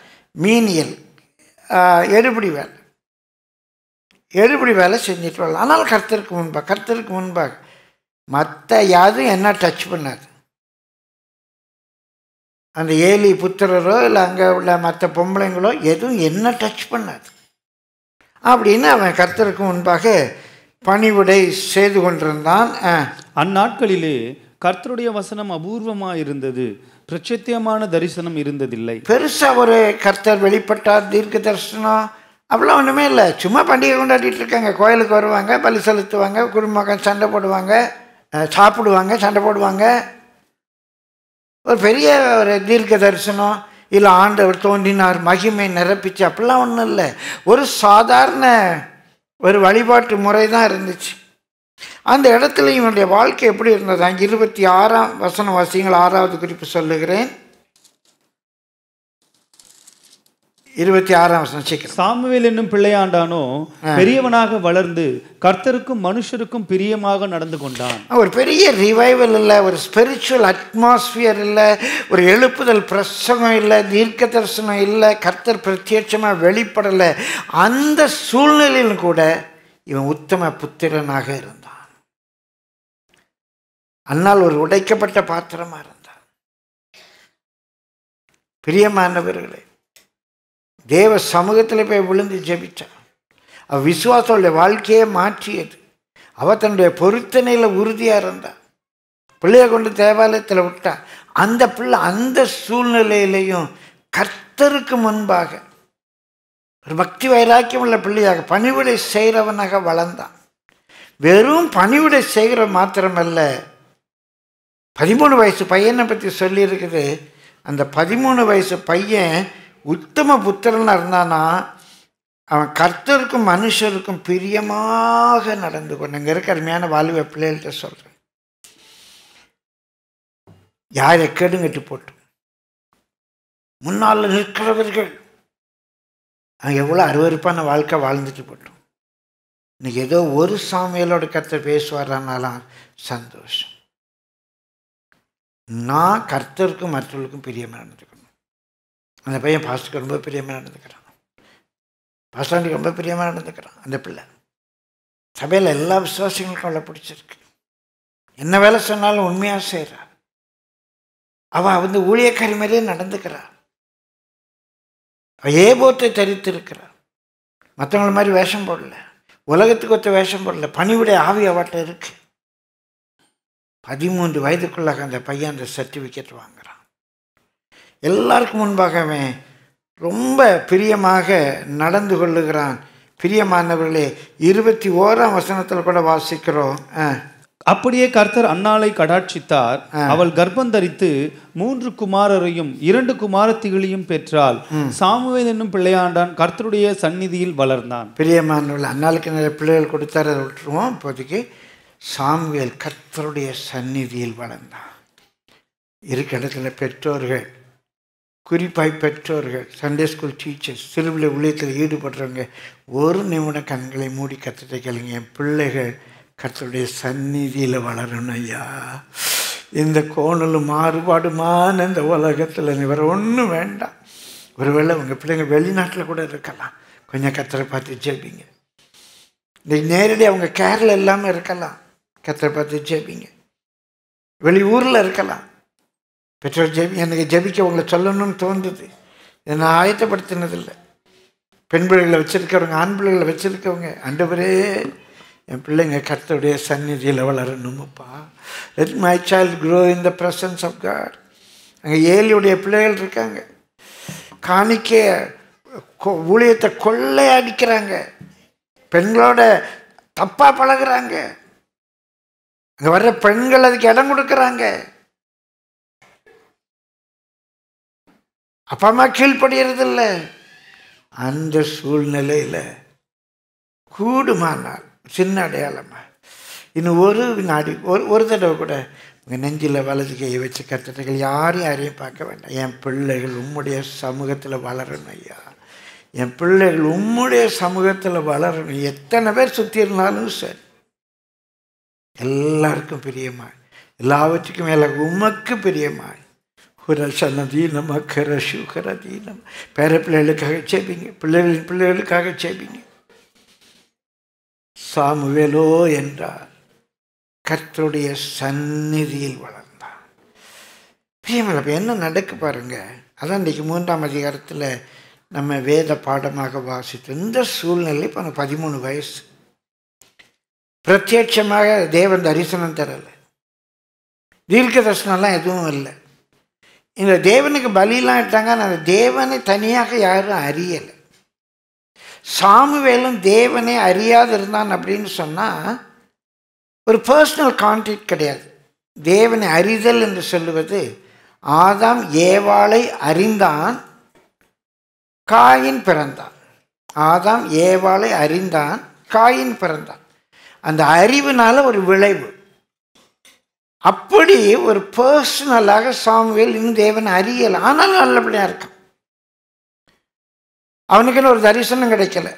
Speaker 1: மீனியல் எடுபடி வேலை எடுபடி வேலை செஞ்சுட்டு வரலாம் ஆனால் கருத்திற்கு முன்பாக கருத்திற்கு முன்பாக மற்ற யாரும் என்ன டச் பண்ணாது அந்த ஏலி புத்திரரோ இல்லை அங்கே உள்ள மற்ற பொம்பளைங்களோ எதுவும் என்ன டச் பண்ணாது அப்படின்னு அவன் கர்த்தருக்கு முன்பாக பணிவுடை செய்து கொண்டிருந்தான் அந்நாட்களிலே கர்த்தருடைய வசனம் அபூர்வமாக இருந்தது பிரச்சத்தியமான தரிசனம் இருந்ததில்லை பெருசாக ஒரு கர்த்தர் வெளிப்பட்டார் தீர்க்க தரிசனம் அப்படிலாம் ஒன்றுமே இல்லை சும்மா பண்டிகை கொண்டாடிட்டு இருக்காங்க கோயிலுக்கு வருவாங்க பலி செலுத்துவாங்க குடும்பம் சண்டை போடுவாங்க சாப்பிடுவாங்க சண்டை போடுவாங்க ஒரு பெரிய ஒரு தீர்க்க தரிசனம் இல்லை ஆண்டவர் தோன்றினார் மகிமை நிரப்பிச்சு அப்படிலாம் ஒன்றும் இல்லை ஒரு சாதாரண ஒரு வழிபாட்டு முறை தான் இருந்துச்சு அந்த இடத்துல இவனுடைய வாழ்க்கை எப்படி இருந்தது அங்கே இருபத்தி ஆறாம் வசன வாசியங்கள் ஆறாவது குறிப்பு சொல்லுகிறேன் இருபத்தி ஆறாம் வசனம்
Speaker 2: சாமுவேல் என்னும் பிள்ளையாண்டானோ பெரியவனாக வளர்ந்து கர்த்தருக்கும் மனுஷருக்கும் பிரியமாக நடந்து கொண்டான்
Speaker 1: ஒரு பெரிய ரிவைவல் இல்லை ஒரு ஸ்பிரிச்சுவல் அட்மாஸ்பியர் இல்லை ஒரு எழுப்புதல் பிரசங்கம் இல்லை தீர்க்க தரிசனம் இல்லை கர்த்தர் பிரத்யட்சமாக வெளிப்படலை அந்த சூழ்நிலையிலும் கூட இவன் உத்தம புத்திரனாக இருந்தான்
Speaker 3: அன்னால் ஒரு உடைக்கப்பட்ட பாத்திரமாக இருந்தான் பிரியமானவர்களே தேவ சமூகத்தில்
Speaker 1: போய் விழுந்து ஜபித்தான் அவள் விசுவாசோடைய வாழ்க்கையே மாற்றியது அவள் தன்னுடைய பொருத்தனையில் உறுதியாக இருந்தாள் பிள்ளையை கொண்டு தேவாலயத்தில் விட்டா அந்த பிள்ளை அந்த சூழ்நிலையிலையும் கர்த்தருக்கு முன்பாக ஒரு பக்தி வைராக்கியம் உள்ள பிள்ளையாக பணிவிடை செய்கிறவனாக வளர்ந்தான் வெறும் பணிவிடை செய்கிற மாத்திரமல்ல பதிமூணு வயசு பையனை பற்றி சொல்லியிருக்குது அந்த பதிமூணு வயசு பையன் உத்தம புத்திரனாக இருந்தானா அவன் கர்த்தருக்கும் மனுஷருக்கும் பிரியமாக நடந்து கொண்டு அங்கே இருக்க அருமையான
Speaker 3: வாழ்வை பிள்ளைகள்கிட்ட சொல்கிறேன் யாரை கெடுங்கட்டு போட்டு முன்னால் நிற்கிறவர்கள் அவன் எவ்வளோ
Speaker 1: அருவறுப்பான வாழ்க்கை வாழ்ந்துட்டு போட்டோம் இன்னைக்கு ஏதோ ஒரு சாமியலோட கத்தை பேசுவாரானாலாம் சந்தோஷம் நான் கர்த்தருக்கும் மற்றவர்களுக்கும் பிரியமாக நடந்துக்கணும் அந்த பையன் பாஸ்டருக்கு ரொம்ப பிரியமாக நடந்துக்கிறான் பாஸ்டாண்டுக்கு ரொம்ப பிரியமாக நடந்துக்கிறான் அந்த பிள்ளை சபையில் எல்லா விசுவாசங்களுக்கும் அவளை
Speaker 3: பிடிச்சிருக்கு என்ன வேலை சொன்னாலும் உண்மையாக செய்கிறா அவள் வந்து ஊழியக்காரி மாதிரியே நடந்துக்கிறாள் அவள் ஏபோத்தை தரித்திருக்கிறாள்
Speaker 1: மற்றவங்கள மாதிரி வேஷம் போடல உலகத்துக்கு ஒத்த வேஷம் போடல பணிவுடைய ஆவி அவட்ட இருக்கு பதிமூன்று வயதுக்குள்ளாக அந்த பையன் அந்த சர்டிஃபிகேட் வாங்க எல்லாருக்கும் முன்பாகவே ரொம்ப பிரியமாக நடந்து கொள்ளுகிறான் பிரியமானவர்களே இருபத்தி ஓராம் வசனத்தில் கூட வாசிக்கிறோம்
Speaker 2: அப்படியே கர்த்தர் அண்ணாலை கடாட்சித்தார் அவள் கர்ப்பம் தரித்து மூன்று குமாரரையும் இரண்டு குமாரத்திகளையும் பெற்றால் சாமுவேல் என்னும் பிள்ளையாண்டான் கர்த்தருடைய
Speaker 1: சந்நிதியில் வளர்ந்தான் பிரியமான அண்ணாளுக்கு நிறைய பிள்ளைகள் கொடுத்தாரு அதை விட்டுருவோம் இப்போதைக்கு சாமுவேல் கர்த்தருடைய சந்நிதியில் வளர்ந்தான் இருக்க இடத்துல பெற்றோர்கள் குறிப்பாய் பெற்றோர்கள் சண்டே ஸ்கூல் டீச்சர்ஸ் சிறுவில் உள்ளத்தில் ஈடுபடுறவங்க ஒரு நிமிட கண்களை மூடி கற்றுட்டு கேளுங்க என் பிள்ளைகள் கத்தருடைய சந்நிதியில் வளரணும் ஐயா இந்த கோணலும் மாறுபாடுமான இந்த உலகத்தில் வேறு ஒன்றும் வேண்டாம் ஒருவேளை உங்கள் பிள்ளைங்க வெளிநாட்டில் கூட இருக்கலாம் கொஞ்சம் கத்தரை பார்த்து ஜெபிங்க இன்றைக்கு நேரடியாக அவங்க கேரில் இல்லாமல் இருக்கலாம் கத்தரை பார்த்து ஜெபிங்க ஊரில் இருக்கலாம் பெற்றோர் ஜெபி எனக்கு ஜெபிக்க உங்களை சொல்லணும்னு தோன்றுது இதை நான் ஆயத்தப்படுத்தினதில்லை பெண் பிள்ளைகளை வச்சுருக்கவங்க ஆண் பிள்ளைகளை வச்சுருக்கவங்க அண்டவரே என் பிள்ளைங்க கர்த்தருடைய சந்நிதியில் வளரணுமப்பா let my child grow in the presence of God அங்கே ஏழியுடைய பிள்ளைகள் இருக்காங்க காணிக்க ஊழியத்தை கொள்ளை அடிக்கிறாங்க பெண்களோட தப்பாக பழகிறாங்க
Speaker 3: அங்கே வர்ற பெண்கள் அதுக்கு இடம் கொடுக்குறாங்க அப்பா அம்மா கீழ்ப்படுகிறதில்ல
Speaker 1: அந்த சூழ்நிலையில் கூடுமானால் சின்ன அடையாளமாக இன்னும் ஒரு வினாடி ஒரு ஒரு தடவை கூட உங்கள் நெஞ்சில் வலது கையை வச்சு கத்துட்டுகள் யாரும் யாரையும் பார்க்க வேண்டாம் என் பிள்ளைகள் உம்முடைய சமூகத்தில் வளரணும் ஐயா என் பிள்ளைகள் உம்முடைய சமூகத்தில் வளரணும் எத்தனை பேர் சுற்றி இருந்தாலும் சரி எல்லாருக்கும் பிரியமா எல்லாவற்றுக்கும் மேலே உமக்கு பிரியமா குரசனதீனம் அக்கர தீனம் பேர பிள்ளைகளுக்காக சேபிங்க பிள்ளைகளின் பிள்ளைகளுக்காக சேபிங்க சாமுவேலோ என்றார் கர்த்தருடைய சந்நிதியில் வளர்ந்தான் இப்போ என்ன நடக்கு பாருங்க அதான் இன்றைக்கு மூன்றாம் அதிகாரத்தில் நம்ம வேத பாடமாக வாசித்து இந்த சூழ்நிலை இப்போ எனக்கு பதிமூணு வயசு பிரத்யட்சமாக தேவன் தரிசனம் தரலை தீர்க்க தரிசனம்லாம் எதுவும் இல்லை இந்த தேவனுக்கு பலிலாம் இட்டாங்க அந்த தேவனை தனியாக யாரும் அறியலை சாமுவேலும் தேவனை அறியாது இருந்தான் அப்படின்னு சொன்னால் ஒரு பர்சனல் கான்டெக்ட் கிடையாது தேவனை அறிதல் என்று சொல்லுவது ஆதாம் ஏவாளை அறிந்தான் காயின் பிறந்தான் ஆதாம் ஏவாளை அறிந்தான் காயின் பிறந்தான் அந்த அறிவுனால ஒரு விளைவு அப்படி ஒரு பர்சனலாக சாமுவேல் இன்னும் தேவன் அறியல் ஆனாலும் நல்லபடியாக இருக்கான் அவனுக்குன்னு ஒரு தரிசனம் கிடைக்கல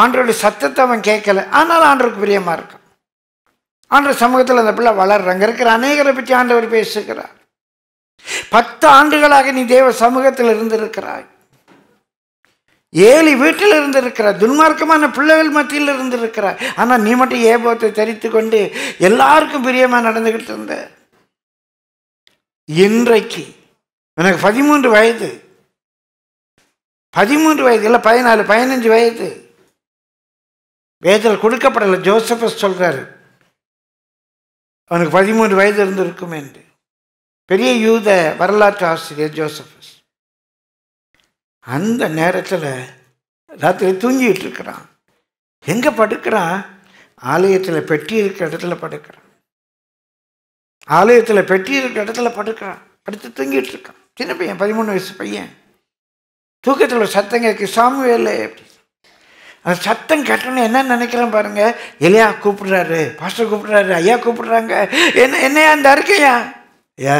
Speaker 1: ஆண்டோட சத்தத்தை அவன் கேட்கல ஆனாலும் ஆண்டருக்கு பிரியமாக இருக்கான் ஆண்டர் சமூகத்தில் அந்த பிள்ளை வளர்றாங்க இருக்கிற அநேகரை பற்றி ஆண்டவர் பேசுகிறார் பத்து ஆண்டுகளாக நீ தேவ சமூகத்தில் இருந்திருக்கிறாய் ஏழு வீட்டில் இருந்திருக்கிறார் துன்மார்க்கமான பிள்ளைகள் மத்தியில் இருந்திருக்கிறார் ஆனால் நீ மட்டும் ஏபோத்தை தரித்து கொண்டு எல்லாருக்கும் பிரியமாக நடந்துக்கிட்டு இருந்த இன்றைக்கு எனக்கு பதிமூன்று வயது பதிமூன்று வயது இல்லை பதினாலு
Speaker 3: பதினஞ்சு வயது வேதில் கொடுக்கப்படலை ஜோசப்பஸ் சொல்கிறாரு அவனுக்கு பதிமூன்று வயது இருந்திருக்கும் என்று பெரிய யூத வரலாற்று ஆசிரியர் ஜோசப் அந்த நேரத்தில்
Speaker 1: ராத்திரி தூங்கிட்டு இருக்கிறான் எங்கே படுக்கிறான் ஆலயத்தில் பெட்டி இருக்கிற இடத்துல படுக்கிறான் ஆலயத்தில் பெட்டி இருக்கிற இடத்துல படுக்கிறான் படுத்து தூங்கிட்டு இருக்கான் சின்ன பையன் பதிமூணு வயசு பையன் தூக்கத்தில் சத்தம் கேட்கு சாமுவேல் அந்த சத்தம் கேட்டோன்னு என்ன நினைக்கிறேன் பாருங்க எலியா கூப்பிடுறாரு பாஸ்டர் கூப்பிடுறாரு ஐயா கூப்பிடுறாங்க என்ன என்னையா அந்த ஏ ஐயா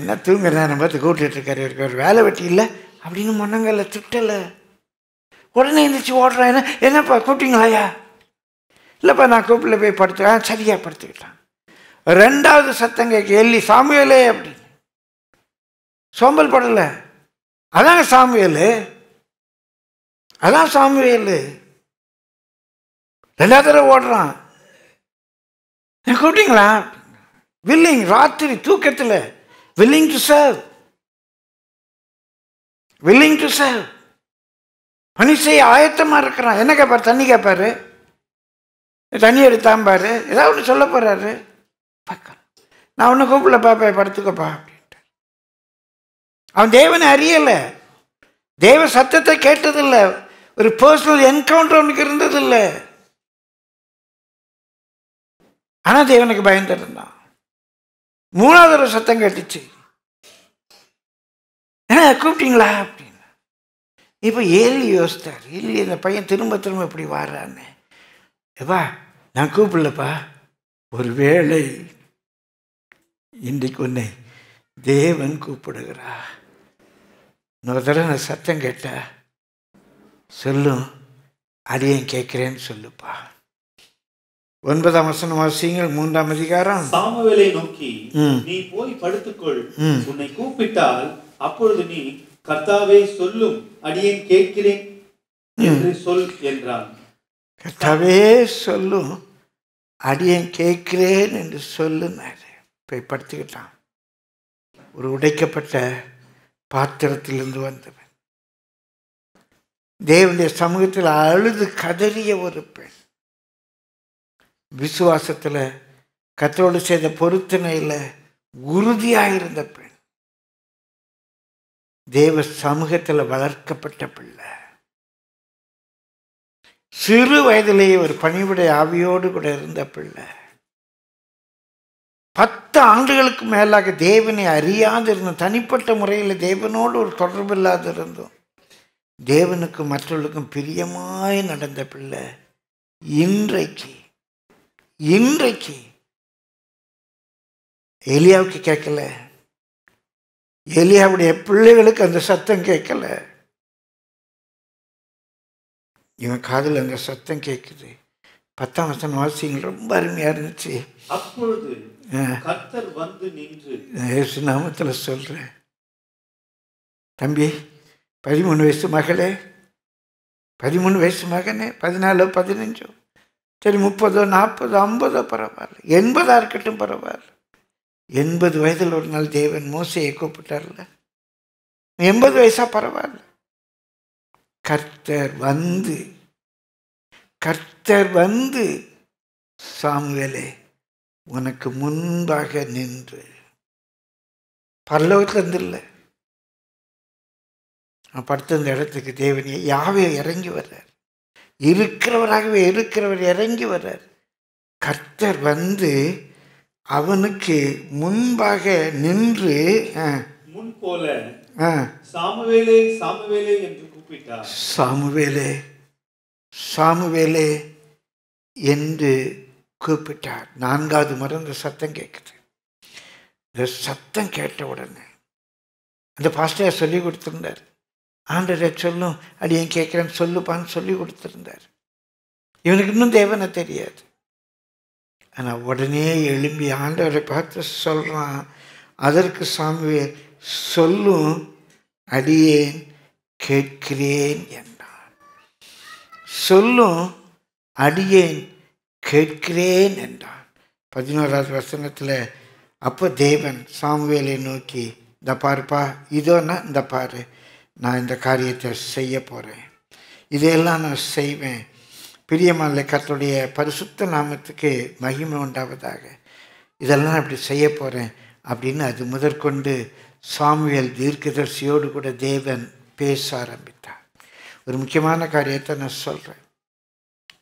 Speaker 1: என்ன தூங்குறேன் நம்ம பார்த்து கூப்பிட்டுருக்காரு இருக்கார் வேலை வெட்டி இல்லை அப்படின்னு மன்னங்கல்ல திட்டலை உடனே எழுந்திரிச்சு ஓடுறேன் என்ன என்னப்பா ஐயா இல்லைப்பா நான் கூப்பில் போய் படுத்துக்கிறேன் சரியாக படுத்துக்கிட்டான் ரெண்டாவது சத்தம் கேட்க எல்லி சாமியலே அப்படின்னு
Speaker 3: சோம்பல் படலை அதாங்க சாமியல் அதான் சாமியல் ரெண்டாவது தடவை ஓடுறான் கூப்பிட்டீங்களா வில்லிங் ராத்திரி தூக்கத்தில் willing to serve willing to save பணி செய்ய ஆயத்தமாக இருக்கிறான் என்ன கேட்பார் தண்ணி கேட்பார் தண்ணி எடுத்தாம் பாரு
Speaker 1: ஏதாவது ஒன்று சொல்ல போகிறாரு பார்க்கலாம் நான் ஒன்று கூப்பிடல பார்ப்பேன் படுத்துக்கப்பா அப்படின்ட்டு
Speaker 3: அவன் தேவனை அறியலை தேவ சத்தத்தை கேட்டதில்லை ஒரு பர்சனல் என்கவுண்டர் அவனுக்கு இருந்ததில்லை ஆனால் தேவனுக்கு பயந்துருந்தான் மூணாவது ஒரு சத்தம் கேட்டுச்சு என்ன கூப்பிட்டீங்களா அப்படின்னு இப்போ ஏலி
Speaker 1: யோசித்தார் இல்லை இந்த பையன் திரும்ப திரும்ப இப்படி வாடுறான்னு எப்பா நான் கூப்பிடலப்பா ஒரு வேளை இன்றைக்கு உன்னை தேவன் கூப்பிடுகிறா இன்னொரு தடவை நான் சத்தம் கேட்டா சொல்லும் அதையும் கேட்குறேன்னு சொல்லுப்பா ஒன்பதாம் வசனம் வாசிங்கள் மூன்றாம் அதிகாரம் சாமுவேலை நோக்கி
Speaker 2: நீ போய் படுத்துக்கொள் உன்னை கூப்பிட்டால் அப்பொழுது நீ கர்த்தாவே சொல்லும் அடியேன் கேட்கிறேன் என்று சொல் என்றான்
Speaker 1: கர்த்தாவே சொல்லும் அடியேன் கேட்கிறேன் என்று சொல்லுனார் போய் படுத்துக்கிட்டான் ஒரு உடைக்கப்பட்ட பாத்திரத்திலிருந்து வந்தவன் தேவனுடைய சமூகத்தில் அழுது கதறிய ஒரு பெண் விசுவாசத்தில் கத்தரோடு செய்த பொருத்தனையில் உறுதியாக இருந்த பெண்
Speaker 3: தேவ சமூகத்தில் வளர்க்கப்பட்ட பிள்ளை சிறு வயதிலேயே ஒரு பணிவுடைய ஆவியோடு கூட இருந்த பிள்ளை
Speaker 1: பத்து ஆண்டுகளுக்கு மேலாக தேவனை அறியாது இருந்தோம் தனிப்பட்ட முறையில் தேவனோடு ஒரு தொடர்பு இல்லாது இருந்தும் தேவனுக்கும்
Speaker 3: மற்றவர்களுக்கும் பிரியமாய் நடந்த பிள்ளை இன்றைக்கு இன்றைக்கு எலியாவுக்கு கேட்கல எலியாவுடைய பிள்ளைகளுக்கு அந்த சத்தம் கேட்கல
Speaker 1: இவன் காதில் அந்த சத்தம் கேட்குது பத்தாம் வருஷம் வாசிங்க ரொம்ப அருமையாக இருந்துச்சு
Speaker 2: அப்பொழுது கர்த்தர் வந்து நின்று
Speaker 1: இயேசு நாமத்தில் சொல்கிறேன் தம்பி பதிமூணு வயசு மகளே பதிமூணு வயசு மகனே பதினாலோ பதினஞ்சோ சரி முப்பதோ நாற்பதோ ஐம்பதோ பரவாயில்ல எண்பதாக இருக்கட்டும் பரவாயில்ல எண்பது வயதில் ஒரு நாள் தேவன் மோசையை
Speaker 3: கூப்பிட்டார்ல எண்பது வயசாக பரவாயில்ல கர்த்தர் வந்து கர்த்தர் வந்து சாமுவேலே உனக்கு முன்பாக நின்று பல்லவத்திலிருந்து இல்லை நான் படுத்த இந்த இடத்துக்கு தேவனியை யாவே
Speaker 1: இறங்கி வர்றார் இருக்கிறவராகவே இருக்கிறவர் இறங்கி வர்றார் கர்த்தர் வந்து அவனுக்கு முன்பாக நின்று
Speaker 2: முன் போல சாமுவேலே சாமுவேலே என்று கூப்பிட்டார்
Speaker 1: சாமுவேலே சாமுவேலே என்று கூப்பிட்டார் நான்காவது முறை இந்த சத்தம் கேட்குது இந்த சத்தம் கேட்ட உடனே அந்த பாஸ்டர் சொல்லி கொடுத்துருந்தார் ஆண்டரை சொல்லும் அடியன் கேட்குறேன்னு சொல்லுப்பான்னு சொல்லி கொடுத்துருந்தார் இவனுக்கு இன்னும் தேவனை தெரியாது ஆனால் உடனே எழும்பி ஆண்டவரை பார்த்து சொல்கிறான் அதற்கு சாமி சொல்லும் அடியேன் கேட்கிறேன் என்றார் சொல்லும் அடியேன் கேட்கிறேன் என்றான் பதினோராவது வசனத்தில் அப்போ தேவன் சாமுவேலை நோக்கி இந்த பாருப்பா இதோனா இந்த பாரு நான் இந்த காரியத்தை செய்ய போகிறேன் இதையெல்லாம் நான் செய்வேன் பிரியமான கத்தோடைய பரிசுத்த நாமத்துக்கு மகிமை உண்டாவதாக இதெல்லாம் இப்படி செய்ய போகிறேன் அப்படின்னு அது முதற்கொண்டு சாமுவேல் தீர்க்கதர்சியோடு கூட தேவன் பேச ஆரம்பித்தார் ஒரு முக்கியமான காரியத்தை நான் சொல்கிறேன்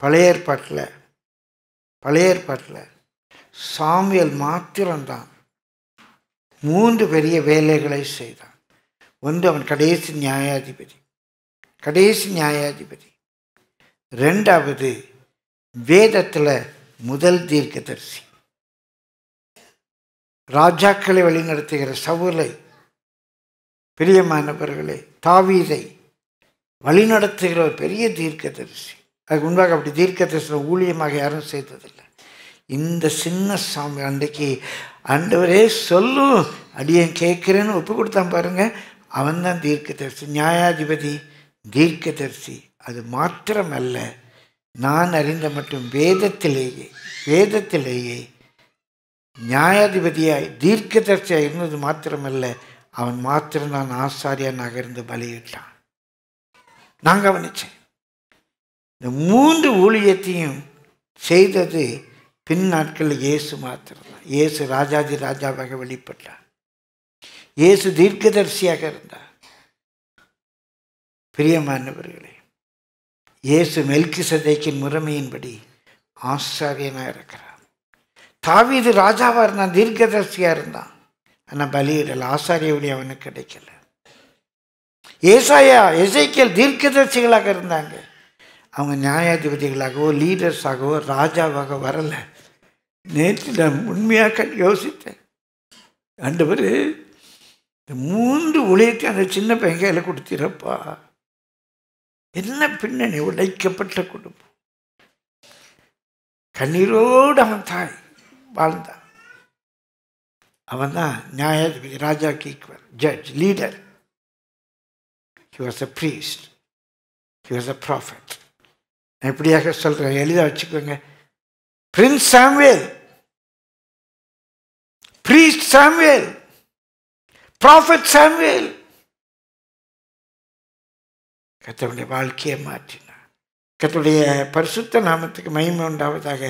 Speaker 1: பழைய ஏற்பாட்டில் பழைய ஏற்பாட்டில் சாமுவேல் மாத்திரம்தான் மூன்று பெரிய வேலைகளை செய்தான் ஒன்று அவன் கடைசி நியாயாதிபதி கடைசி நியாயாதிபதி ரெண்டாவது வேதத்தில் முதல் தீர்க்கதரிசி ராஜாக்களை வழிநடத்துகிற சவுலை பிரியமானவர்களே தாவீதை வழிநடத்துகிற ஒரு பெரிய தீர்க்கதரிசி அதுக்கு முன்பாக அப்படி தீர்க்கதரிசன ஊழியமாக யாரும் செய்ததில்லை இந்த சின்ன சாமி அன்றைக்கு அண்டவரே சொல்லும் அடியன் கேட்குறேன்னு ஒப்பு கொடுத்தான் பாருங்கள் அவன் தான் தீர்க்கதரிசி நியாயாதிபதி தீர்க்கதரிசி அது மாத்திரமல்ல நான் அறிந்த மட்டும் வேதத்திலேயே வேதத்திலேயே நியாயாதிபதியாய் தீர்க்கதர்சியாக இருந்தது மாத்திரமல்ல அவன் மாத்திரம் நான் ஆசாரியாக நகர்ந்து பலியிட்டான் நான் கவனித்தேன் இந்த மூன்று ஊழியத்தையும் செய்தது பின் நாட்களில் இயேசு மாத்திரம்தான் இயேசு ராஜாஜி ராஜாவாக வெளிப்பட்டார் இயேசு தீர்க்கதரிசியாக இருந்தார் பிரியமானவர்களே இயேசு மெல்கி சதைக்கின் முறைமையின்படி ஆசாரியனாக இருக்கிறார் தாவீது ராஜாவாக இருந்தான் தீர்க்கதர்சியாக இருந்தான் ஆனால் பலியிடல் ஆசாரியபடி அவனுக்கு கிடைக்கல ஏசாயா எசைக்கியல் தீர்க்கதர்சிகளாக இருந்தாங்க அவங்க நியாயாதிபதிகளாகவோ லீடர்ஸாகவோ ராஜாவாக வரலை நேற்று நான் உண்மையாக யோசித்தேன் பேர் இந்த மூன்று ஒளியத்தையும் அந்த சின்ன பையன் கையில் கொடுத்திருப்பா என்ன பின்னணி உழைக்கப்பட்ட குடும்பம் கண்ணீரோடு அவன் தாய் வாழ்ந்தான் அவன் தான் நியாயாதிபதி ராஜா கீக்வர்
Speaker 3: judge leader he was a priest he was a prophet நான் எப்படியாக சொல்கிறேன் எளிதாக வச்சுக்கோங்க prince Samuel priest Samuel prophet Samuel கத்தருடைய வாழ்க்கையை
Speaker 1: மாற்றினார் கத்தருடைய பரிசுத்த நாமத்துக்கு மகிமை உண்டாவதாக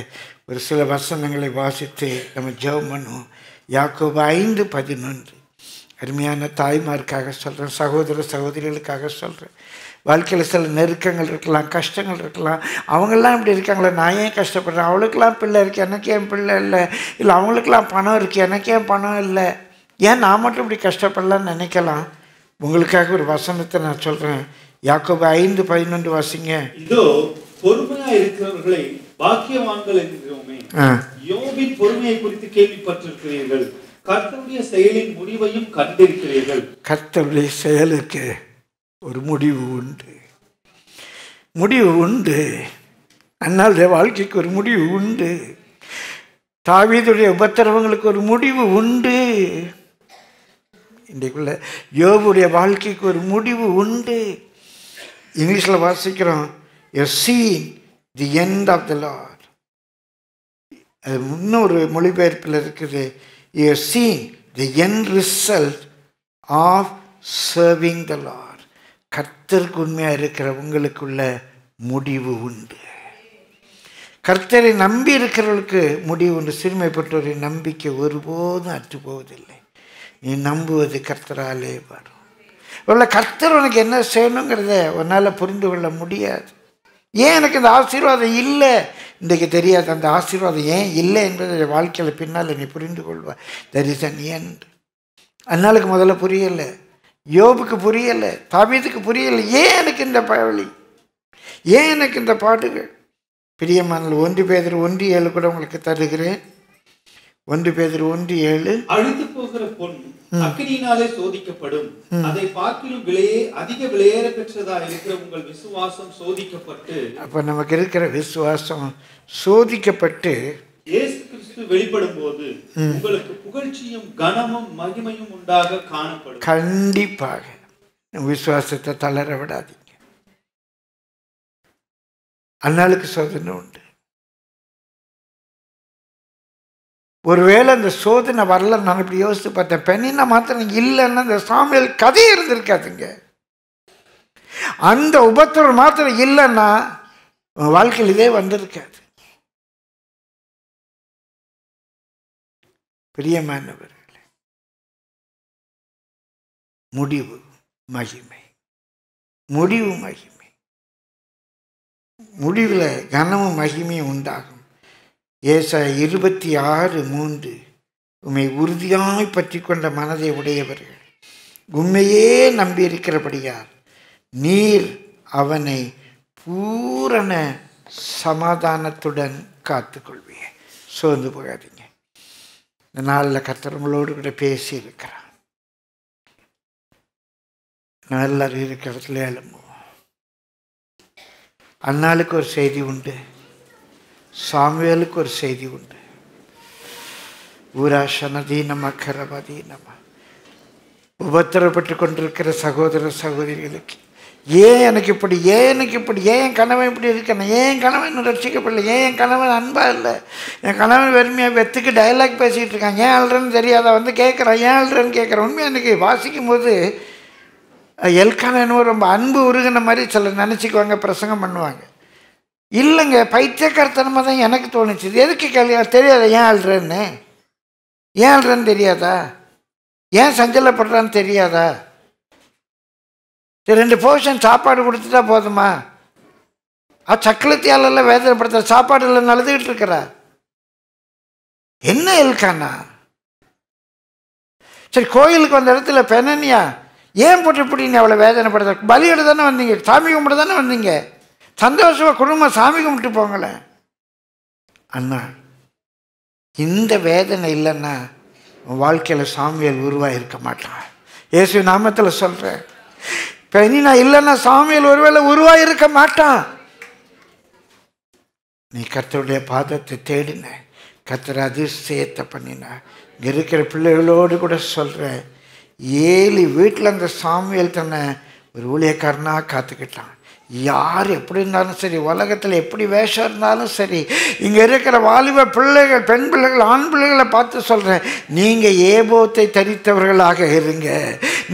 Speaker 1: ஒரு சில வசனங்களை வாசித்து நம்ம ஜெபம் பண்ணுவோம் யாக்கோபு ஐந்து பதினொன்று அருமையான தாய்மாருக்காக சொல்கிறேன் சகோதர சகோதரிகளுக்காக சொல்கிறேன் வாழ்க்கையில் சில நெருக்கங்கள் இருக்கலாம் கஷ்டங்கள் இருக்கலாம் அவங்கெல்லாம் இப்படி இருக்காங்களே நான் ஏன் கஷ்டப்படுறேன் அவளுக்கெல்லாம் பிள்ளை இருக்குது எனக்கு ஏன் பிள்ளை இல்லை இல்லை அவங்களுக்கெல்லாம் பணம் இருக்குது எனக்கு ஏன் பணம் இல்லை ஏன் நான் மட்டும் இப்படி கஷ்டப்படலான்னு நினைக்கலாம் உங்களுக்காக ஒரு வசனத்தை நான் சொல்கிறேன் யாக்கோபு ஐந்து பதினொன்று வாசிங்க
Speaker 2: இதோ பொறுமையா இருக்கிறவர்களை பாக்கியவான்கள் என்கிறோமே யோபின் பொறுமையை குறித்து கேள்விப்பட்டிருக்கிறீர்கள் கர்த்தருடைய செயலின் முடிவையும் கண்டிருக்கிறீர்கள்
Speaker 1: கர்த்தருடைய செயலுக்கு ஒரு முடிவு உண்டு முடிவு உண்டு அண்ணாளுடைய வாழ்க்கைக்கு ஒரு முடிவு உண்டு தாவீதுடைய உபத்திரவங்களுக்கு ஒரு முடிவு உண்டு இன்றைக்குள்ள யோபுடைய வாழ்க்கைக்கு ஒரு முடிவு உண்டு இங்கிலீஷில் வாசிக்கிறோம் you seen the end of the லார் அது இன்னொரு மொழிபெயர்ப்பில் இருக்குது you seen the end result of serving the Lord கர்த்தருக்கு உண்மையாக இருக்கிற உங்களுக்குள்ள முடிவு உண்டு கர்த்தரை நம்பி இருக்கிறவர்களுக்கு முடிவு உண்டு சிறுமைப்பட்டோரின் நம்பிக்கை ஒருபோதும் அற்று போவதில்லை நீ நம்புவது கர்த்தராலே வரும் இவ்வளோ கர்த்தர் உனக்கு என்ன செய்யணுங்கிறத உன்னால் புரிந்து கொள்ள முடியாது ஏன் எனக்கு இந்த ஆசீர்வாதம் இல்லை இன்றைக்கு தெரியாது அந்த ஆசீர்வாதம் ஏன் இல்லை என்பதை வாழ்க்கையில் பின்னால் நீ புரிந்து கொள்வா தட் இஸ் அன் எண்ட் அண்ணாளுக்கு முதல்ல புரியலை யோபுக்கு புரியலை தாபீத்துக்கு புரியலை ஏன் எனக்கு இந்த பழவழி ஏன் எனக்கு இந்த பாடுகள் பிரியமான ஒன்று பேதர் ஒன்று ஏழு கூட உங்களுக்கு தருகிறேன் ஒன்று பேதர் ஒன்று ஏழு
Speaker 2: அழிந்து போகிற பொண்ணு அக்னியினாலே சோதிக்கப்படும் அதை பார்க்கிலும் விலையே அதிக விலையேற பெற்றதா இருக்கிற உங்கள் விசுவாசம் சோதிக்கப்பட்டு
Speaker 1: அப்ப நமக்கு இருக்கிற விசுவாசம் சோதிக்கப்பட்டு
Speaker 2: இயேசு கிறிஸ்து வெளிப்படும் போது உங்களுக்கு புகழ்ச்சியும் கனமும் மகிமையும்
Speaker 1: உண்டாக காணப்படும்
Speaker 3: கண்டிப்பாக விசுவாசத்தை தளர விடாதீங்க அன்னாளுக்கு சோதனை உண்டு ஒருவேளை அந்த சோதனை வரல நான் இப்படி யோசித்து பார்த்தேன் பெண்ணினா மாத்திரம் இல்லைன்னா
Speaker 1: அந்த சாமியல் கதையே இருந்திருக்காதுங்க அந்த உபத்திரம் மாத்திரம்
Speaker 3: இல்லைன்னா வாழ்க்கையில் இதே வந்திருக்காது பிரியமானவர்கள் முடிவு மகிமை முடிவு மகிமை முடிவில் கனமும் மகிமையும் உண்டாகும் ஏச
Speaker 1: இருபத்தி ஆறு மூன்று உம்மை உறுதியாய் பற்றி கொண்ட மனதை உடையவர்கள் உண்மையே நம்பியிருக்கிறபடியார் நீர் அவனை பூரண சமாதானத்துடன் காத்துக்கொள்வீங்க சோர்ந்து போகாதீங்க இந்த நாளில் கத்திரங்களோடு கூட பேசியிருக்கிறான் நான் நல்லா இருக்கிறதுல எழும்புவோம் அந்நாளுக்கு ஒரு செய்தி உண்டு சாமுவேலுக்கு ஒரு செய்தி உண்டு ஊராசனதீனம கரமதீனமா உபத்திரப்பட்டு கொண்டிருக்கிற சகோதர சகோதரிகளுக்கு ஏன் எனக்கு இப்படி ஏன் எனக்கு இப்படி ஏன் என் கணவன் இப்படி இருக்கணும் ஏன் என் கணவன் ரட்சிக்கப்படல ஏன் என் கணவன் அன்பாக இல்லை என் கணவன் வெறுமையாக வெத்துக்கு டைலாக் பேசிகிட்டு இருக்கான் ஏன் அழுறன்னு தெரியாத வந்து கேட்குறான் ஏன் அழுறன்னு கேட்குறேன் உண்மையாக எனக்கு வாசிக்கும் போது எல்கான ரொம்ப அன்பு உருகின மாதிரி சிலர் நினச்சிக்குவாங்க பிரசங்கம் பண்ணுவாங்க இல்லைங்க பைத்தியக்காரத்தனமாக தான் எனக்கு தோணுச்சு எதுக்கு கல்யாணம் தெரியாதா ஏன் ஆள்றேன்னு ஏன் ஆள்றேன்னு தெரியாதா ஏன் சஞ்சலப்படுறான்னு தெரியாதா ரெண்டு போர்ஷன் சாப்பாடு கொடுத்துட்டா போதுமா
Speaker 3: ஆ சக்கலத்தியாலெல்லாம் வேதனைப்படுத்துகிற சாப்பாடு எல்லாம் நல்லதுகிட்டு இருக்கிறா என்ன இருக்கானா சரி கோயிலுக்கு வந்த இடத்துல
Speaker 1: பெனனியா ஏன் போட்டு இப்படி நீ அவ்வளோ வேதனைப்படுத்த பலியோடு தானே வந்தீங்க சாமி கும்பிட தானே வந்தீங்க சந்தோஷமாக குடும்பம் சாமி கும்பிட்டு போங்களேன் அண்ணா இந்த வேதனை இல்லைன்னா உன் வாழ்க்கையில் சாமியல் இருக்க மாட்டான் இயேசு நாமத்தில் சொல்கிறேன் இப்போ இனி நான் இல்லைன்னா சாமியல் ஒருவேளை உருவாக இருக்க மாட்டான் நீ கத்தருடைய பாதத்தை தேடின கத்தர் அதிசயத்தை பண்ணின இங்கே இருக்கிற பிள்ளைகளோடு கூட சொல்கிறேன் ஏலி வீட்டில் அந்த சாமியல் தன்னை ஒரு ஊழியக்காரனாக காத்துக்கிட்டான் யார் எப்படி இருந்தாலும் சரி உலகத்தில் எப்படி வேஷம் இருந்தாலும் சரி இங்கே இருக்கிற வாலிப பிள்ளைகள் பெண் பிள்ளைகள் ஆண் பிள்ளைகளை பார்த்து சொல்கிறேன் நீங்கள் ஏபோத்தை தரித்தவர்களாக இருங்க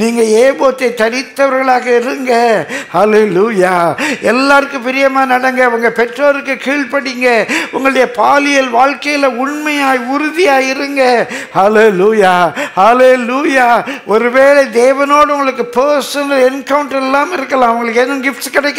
Speaker 1: நீங்கள் ஏபோத்தை தரித்தவர்களாக இருங்க ஹலோ லூயா எல்லாருக்கும் பிரியமாக நடங்க உங்கள் பெற்றோருக்கு கீழ்ப்படிங்க உங்களுடைய பாலியல் வாழ்க்கையில் உண்மையாக உறுதியாக இருங்க ஹலோ லூயா ஹலோ லூயா ஒருவேளை தேவனோடு உங்களுக்கு பர்சனல் என்கவுண்டர் இல்லாமல் இருக்கலாம் உங்களுக்கு எதுவும் கிஃப்ட்ஸ் கிடைக்க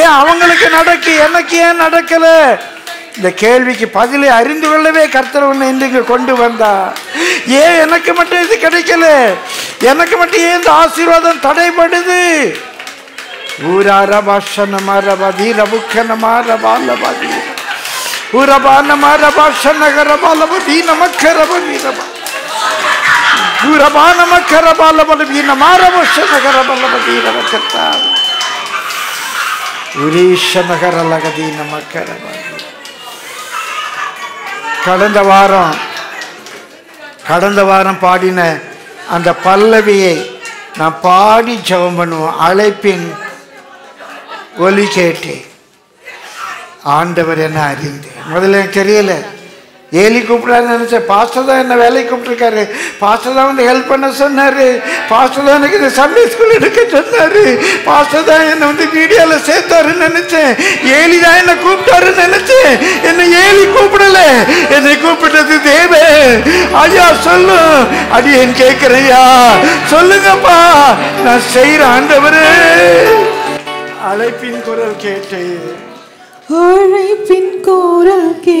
Speaker 1: ஏன் அவங்களுக்கு நடக்கு எனக்கு ஏன் நடக்கல இந்த கேள்விக்கு பதிலை அறிந்து கொள்ளவே கர்த்தர் ஒன்று இன்றைக்கு கொண்டு வந்தா ஏன் எனக்கு மட்டும் இது கிடைக்கல எனக்கு மட்டும் ஏன் இந்த ஆசீர்வாதம் தடைபடுது ஊராரபாஷனமா விரீஷமகர லகதி நமக்கர கடந்த வாரம் கடந்த வாரம் பாடின அந்த பல்லவியை நான் பாடி ஜபம் பண்ணுவோம் அழைப்பின் ஒலி கேட்டேன் ஆண்டவர் என்ன அறிந்தேன் முதல்ல தெரியலை ஏலி கூப்பிடாருன்னு நினச்சேன் பாஸ்டர் தான் என்ன வேலைக்கு கூப்பிட்ருக்காரு பாஸ்டர் தான் வந்து ஹெல்ப் பண்ண சொன்னார் பாஸ்டர் தான் எனக்கு இந்த சண்டே ஸ்கூல் எடுக்க சொன்னார் பாஸ்டர் தான் என்னை வந்து மீடியாவில் சேர்த்தாருன்னு நினச்சேன் ஏலி தான் என்னை கூப்பிட்டாருன்னு நினச்சேன் என்னை ஏலி கூப்பிடலை என்னை கூப்பிட்டது தேவே ஐயா
Speaker 2: சொல்லு அடி என் கேட்குறையா சொல்லுங்கப்பா நான் செய்கிற ஆண்டவர்
Speaker 1: அழைப்பின் குரல் கேட்டேன்
Speaker 4: அழைப்பின் குரல் கே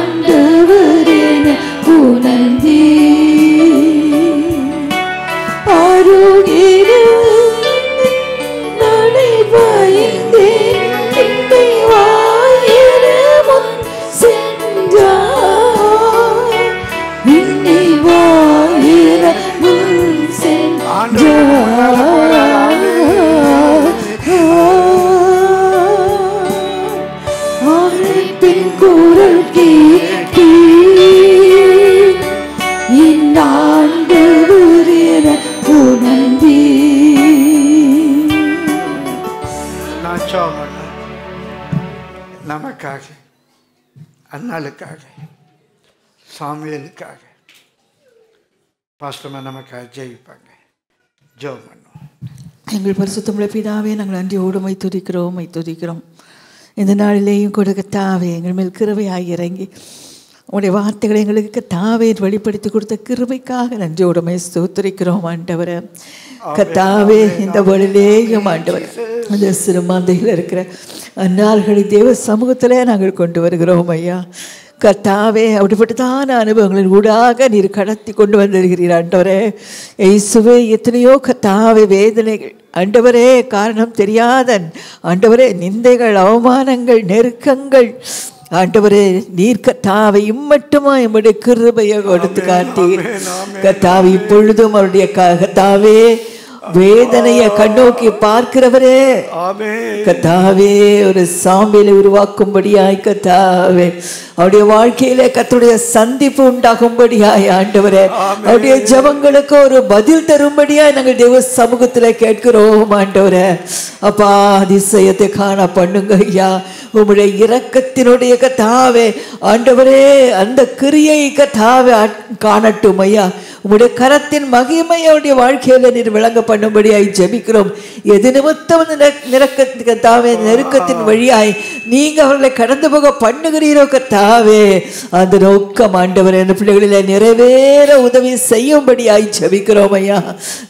Speaker 1: ஆறுதலுக்காக பாஸ்டர்மா நமக்கு ஜெயிப்பாங்க ஜோம் பண்ணுவோம்
Speaker 4: எங்கள் பரிசுத்தமிழ பிதாவே நாங்கள் அன்றியோடு மை துதிக்கிறோம் மை துதிக்கிறோம் இந்த நாளிலேயும் கூட கத்தாவே எங்கள் மேல் கிருவையாக இறங்கி உங்களுடைய வார்த்தைகளை எங்களுக்கு தாவே வெளிப்படுத்தி கொடுத்த கிருவைக்காக உடமை ஸ்தோத்திரிக்கிறோம் ஆண்டவரை கத்தாவே இந்த வழியிலேயும் ஆண்டவர் அந்த சிறுமாந்தையில் இருக்கிற அந்நாள்களை தேவ சமூகத்திலே நாங்கள் கொண்டு வருகிறோம் ஐயா கத்தாவே அப்படிப்பட்டதான அனுபவங்களின் ஊடாக நீர் கடத்தி கொண்டு வந்திருக்கிறீர் ஆண்டவரே எய்சுவே எத்தனையோ கத்தாவே வேதனைகள் ஆண்டவரே காரணம் தெரியாதன் ஆண்டவரே நிந்தைகள் அவமானங்கள் நெருக்கங்கள் ஆண்டவரே நீர் கத்தாவை இம்மட்டுமா எம்முடைய கிருபையை கொடுத்து காட்டீர் கத்தாவை இப்பொழுதும் அவருடைய கத்தாவே வேதனையை கண்ணோக்கி பார்க்கிறவரே கத்தாவே ஒரு சாமியில உருவாக்கும்படியாய் கத்தாவே அவருடைய வாழ்க்கையில கத்துடைய சந்திப்பு உண்டாகும்படியாய் ஆண்டவரே அவருடைய ஜபங்களுக்கு ஒரு பதில் தரும்படியாய் நாங்கள் தேவ சமூகத்துல கேட்கிறோம் ஆண்டவரே அப்பா அதிசயத்தை காண பண்ணுங்க ஐயா உங்களுடைய இரக்கத்தினுடைய கத்தாவே ஆண்டவரே அந்த கிரியை கத்தாவே காணட்டும் ஐயா உங்களுடைய கரத்தின் மகிமை அவருடைய வாழ்க்கையில நீர் விளங்க பண்ணும்படியாய் ஜபிக்கிறோம் எது நிமித்தம் நிறக்க தாவே நெருக்கத்தின் வழியாய் நீங்க அவர்களை கடந்து போக பண்ணுகிறீரோ தாவே அந்த நோக்கம் ஆண்டவர் என் பிள்ளைகளில நிறைவேற உதவி செய்யும்படியாய் ஜபிக்கிறோம் ஐயா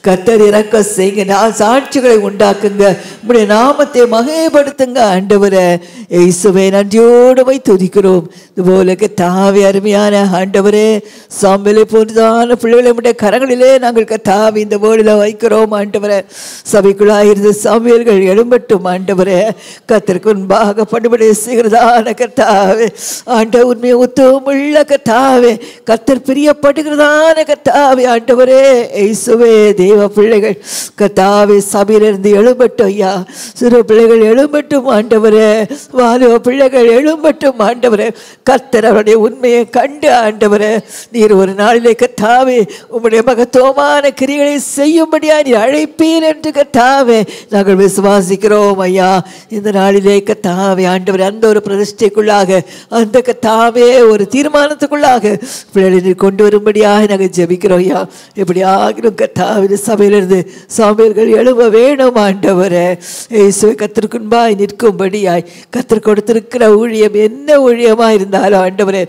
Speaker 4: கத்தர் இறக்க செய்ய நான் சாட்சிகளை உண்டாக்குங்க உங்களுடைய நாமத்தை மகைப்படுத்துங்க ஆண்டவரை இயேசுவை நன்றியோடு போய் துதிக்கிறோம் இது போலக்கு தாவே அருமையான ஆண்டவரே சாம்பலை போன்றதான பிள்ளைகள் ஆண்டவரை உடைய கரங்களிலே நாங்கள் கத்தாவி இந்த வேர்டில் வைக்கிறோம் ஆண்டவரை சபைக்குள்ளாயிருந்து சமையல்கள் எழும்பட்டும் ஆண்டவரே கத்திற்கு முன்பாக படுபடி செய்கிறதான கத்தாவே ஆண்ட உண்மையை உள்ள கத்தாவே கத்தர் பிரியப்படுகிறதான கத்தாவே ஆண்டவரே எய்சுவே தெய்வ பிள்ளைகள் கத்தாவே சபையிலிருந்து எழும்பட்டும் ஐயா சிறு பிள்ளைகள் எழும்பட்டும் ஆண்டவரே வாலிவ பிள்ளைகள் எழும்பட்டும் ஆண்டவரே கத்தர் அவருடைய உண்மையை கண்டு ஆண்டவரே நீர் ஒரு நாளிலே கத்தாவே உம்முடைய மகத்துவமான கிரிகளை செய்யும்படியா நீ அழைப்பீர் என்று கத்தாவே நாங்கள் விசுவாசிக்கிறோம் ஐயா இந்த நாளிலே கத்தாவே ஆண்டவர் அந்த ஒரு பிரதிஷ்டைக்குள்ளாக அந்த கத்தாவே ஒரு தீர்மானத்துக்குள்ளாக பிள்ளைகளை கொண்டு வரும்படியாக நாங்கள் ஜெபிக்கிறோம் ஐயா எப்படி ஆகிரும் கத்தாவின் சபையிலிருந்து சாமியர்கள் எழுவ வேணும் ஆண்டவரே இயேசுவை கத்திற்குன்பாய் நிற்கும்படியாய் கத்திற்கு கொடுத்திருக்கிற ஊழியம் என்ன ஊழியமாக இருந்தாலும் ஆண்டவரே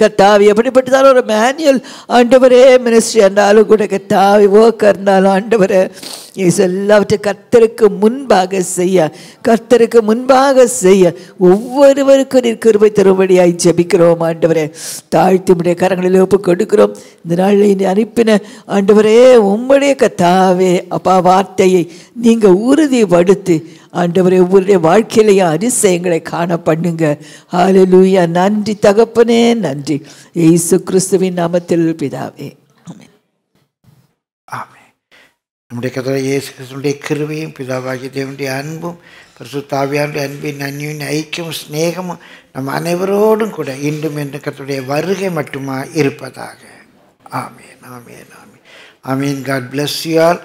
Speaker 4: கத்தாவி எப்படிப்பட்டதாலும் ஒரு மேனுவல் ஆண்டவரே மினிஸ்ட்ரி என்றாலும் கூட கத்தாவி ஒர்க் இருந்தாலும் ஆண்டவரே எல்லாவற்றையும் கர்த்தருக்கு முன்பாக செய்ய கர்த்தருக்கு முன்பாக செய்ய ஒவ்வொருவருக்கும் நீர் கிருபை தரும்படியாய் ஜபிக்கிறோம் ஆண்டவரே தாழ்த்தி கரங்களில் ஒப்பு கொடுக்கிறோம் இந்த நாளில் இனி அனுப்பின ஆண்டவரே உம்முடைய கத்தாவே அப்பா வார்த்தையை நீங்கள் உறுதிப்படுத்தி ஆண்டவரே ஒவ்வொருடைய வாழ்க்கையிலேயே அதிசயங்களை காண பண்ணுங்க ஆலலூயா நன்றி தகப்பனே நன்றி ஏசு கிறிஸ்துவின் நாமத்தில் பிதாவே ஆமாம்
Speaker 1: ஆமாம் നമ്മുടെ കഥ യേശു ക്രിസ്തുവിൻ്റെ കൃപയും പിതാവാകിയ ദൈവൻ്റെ അൻപും പരിശുദ്ധാവിയാരുടെ അൻപിൻ അന്യോന്യ ഐക്യവും സ്നേഹവും நம்ம அனைவரோடும் கூட இன்றும் என்று கத்துடைய வருகை மட்டுமா இருப்பதாக ஆமீன் ஆமீன் ஆமீன் ஆமீன் காட் பிளஸ் யூ ஆல்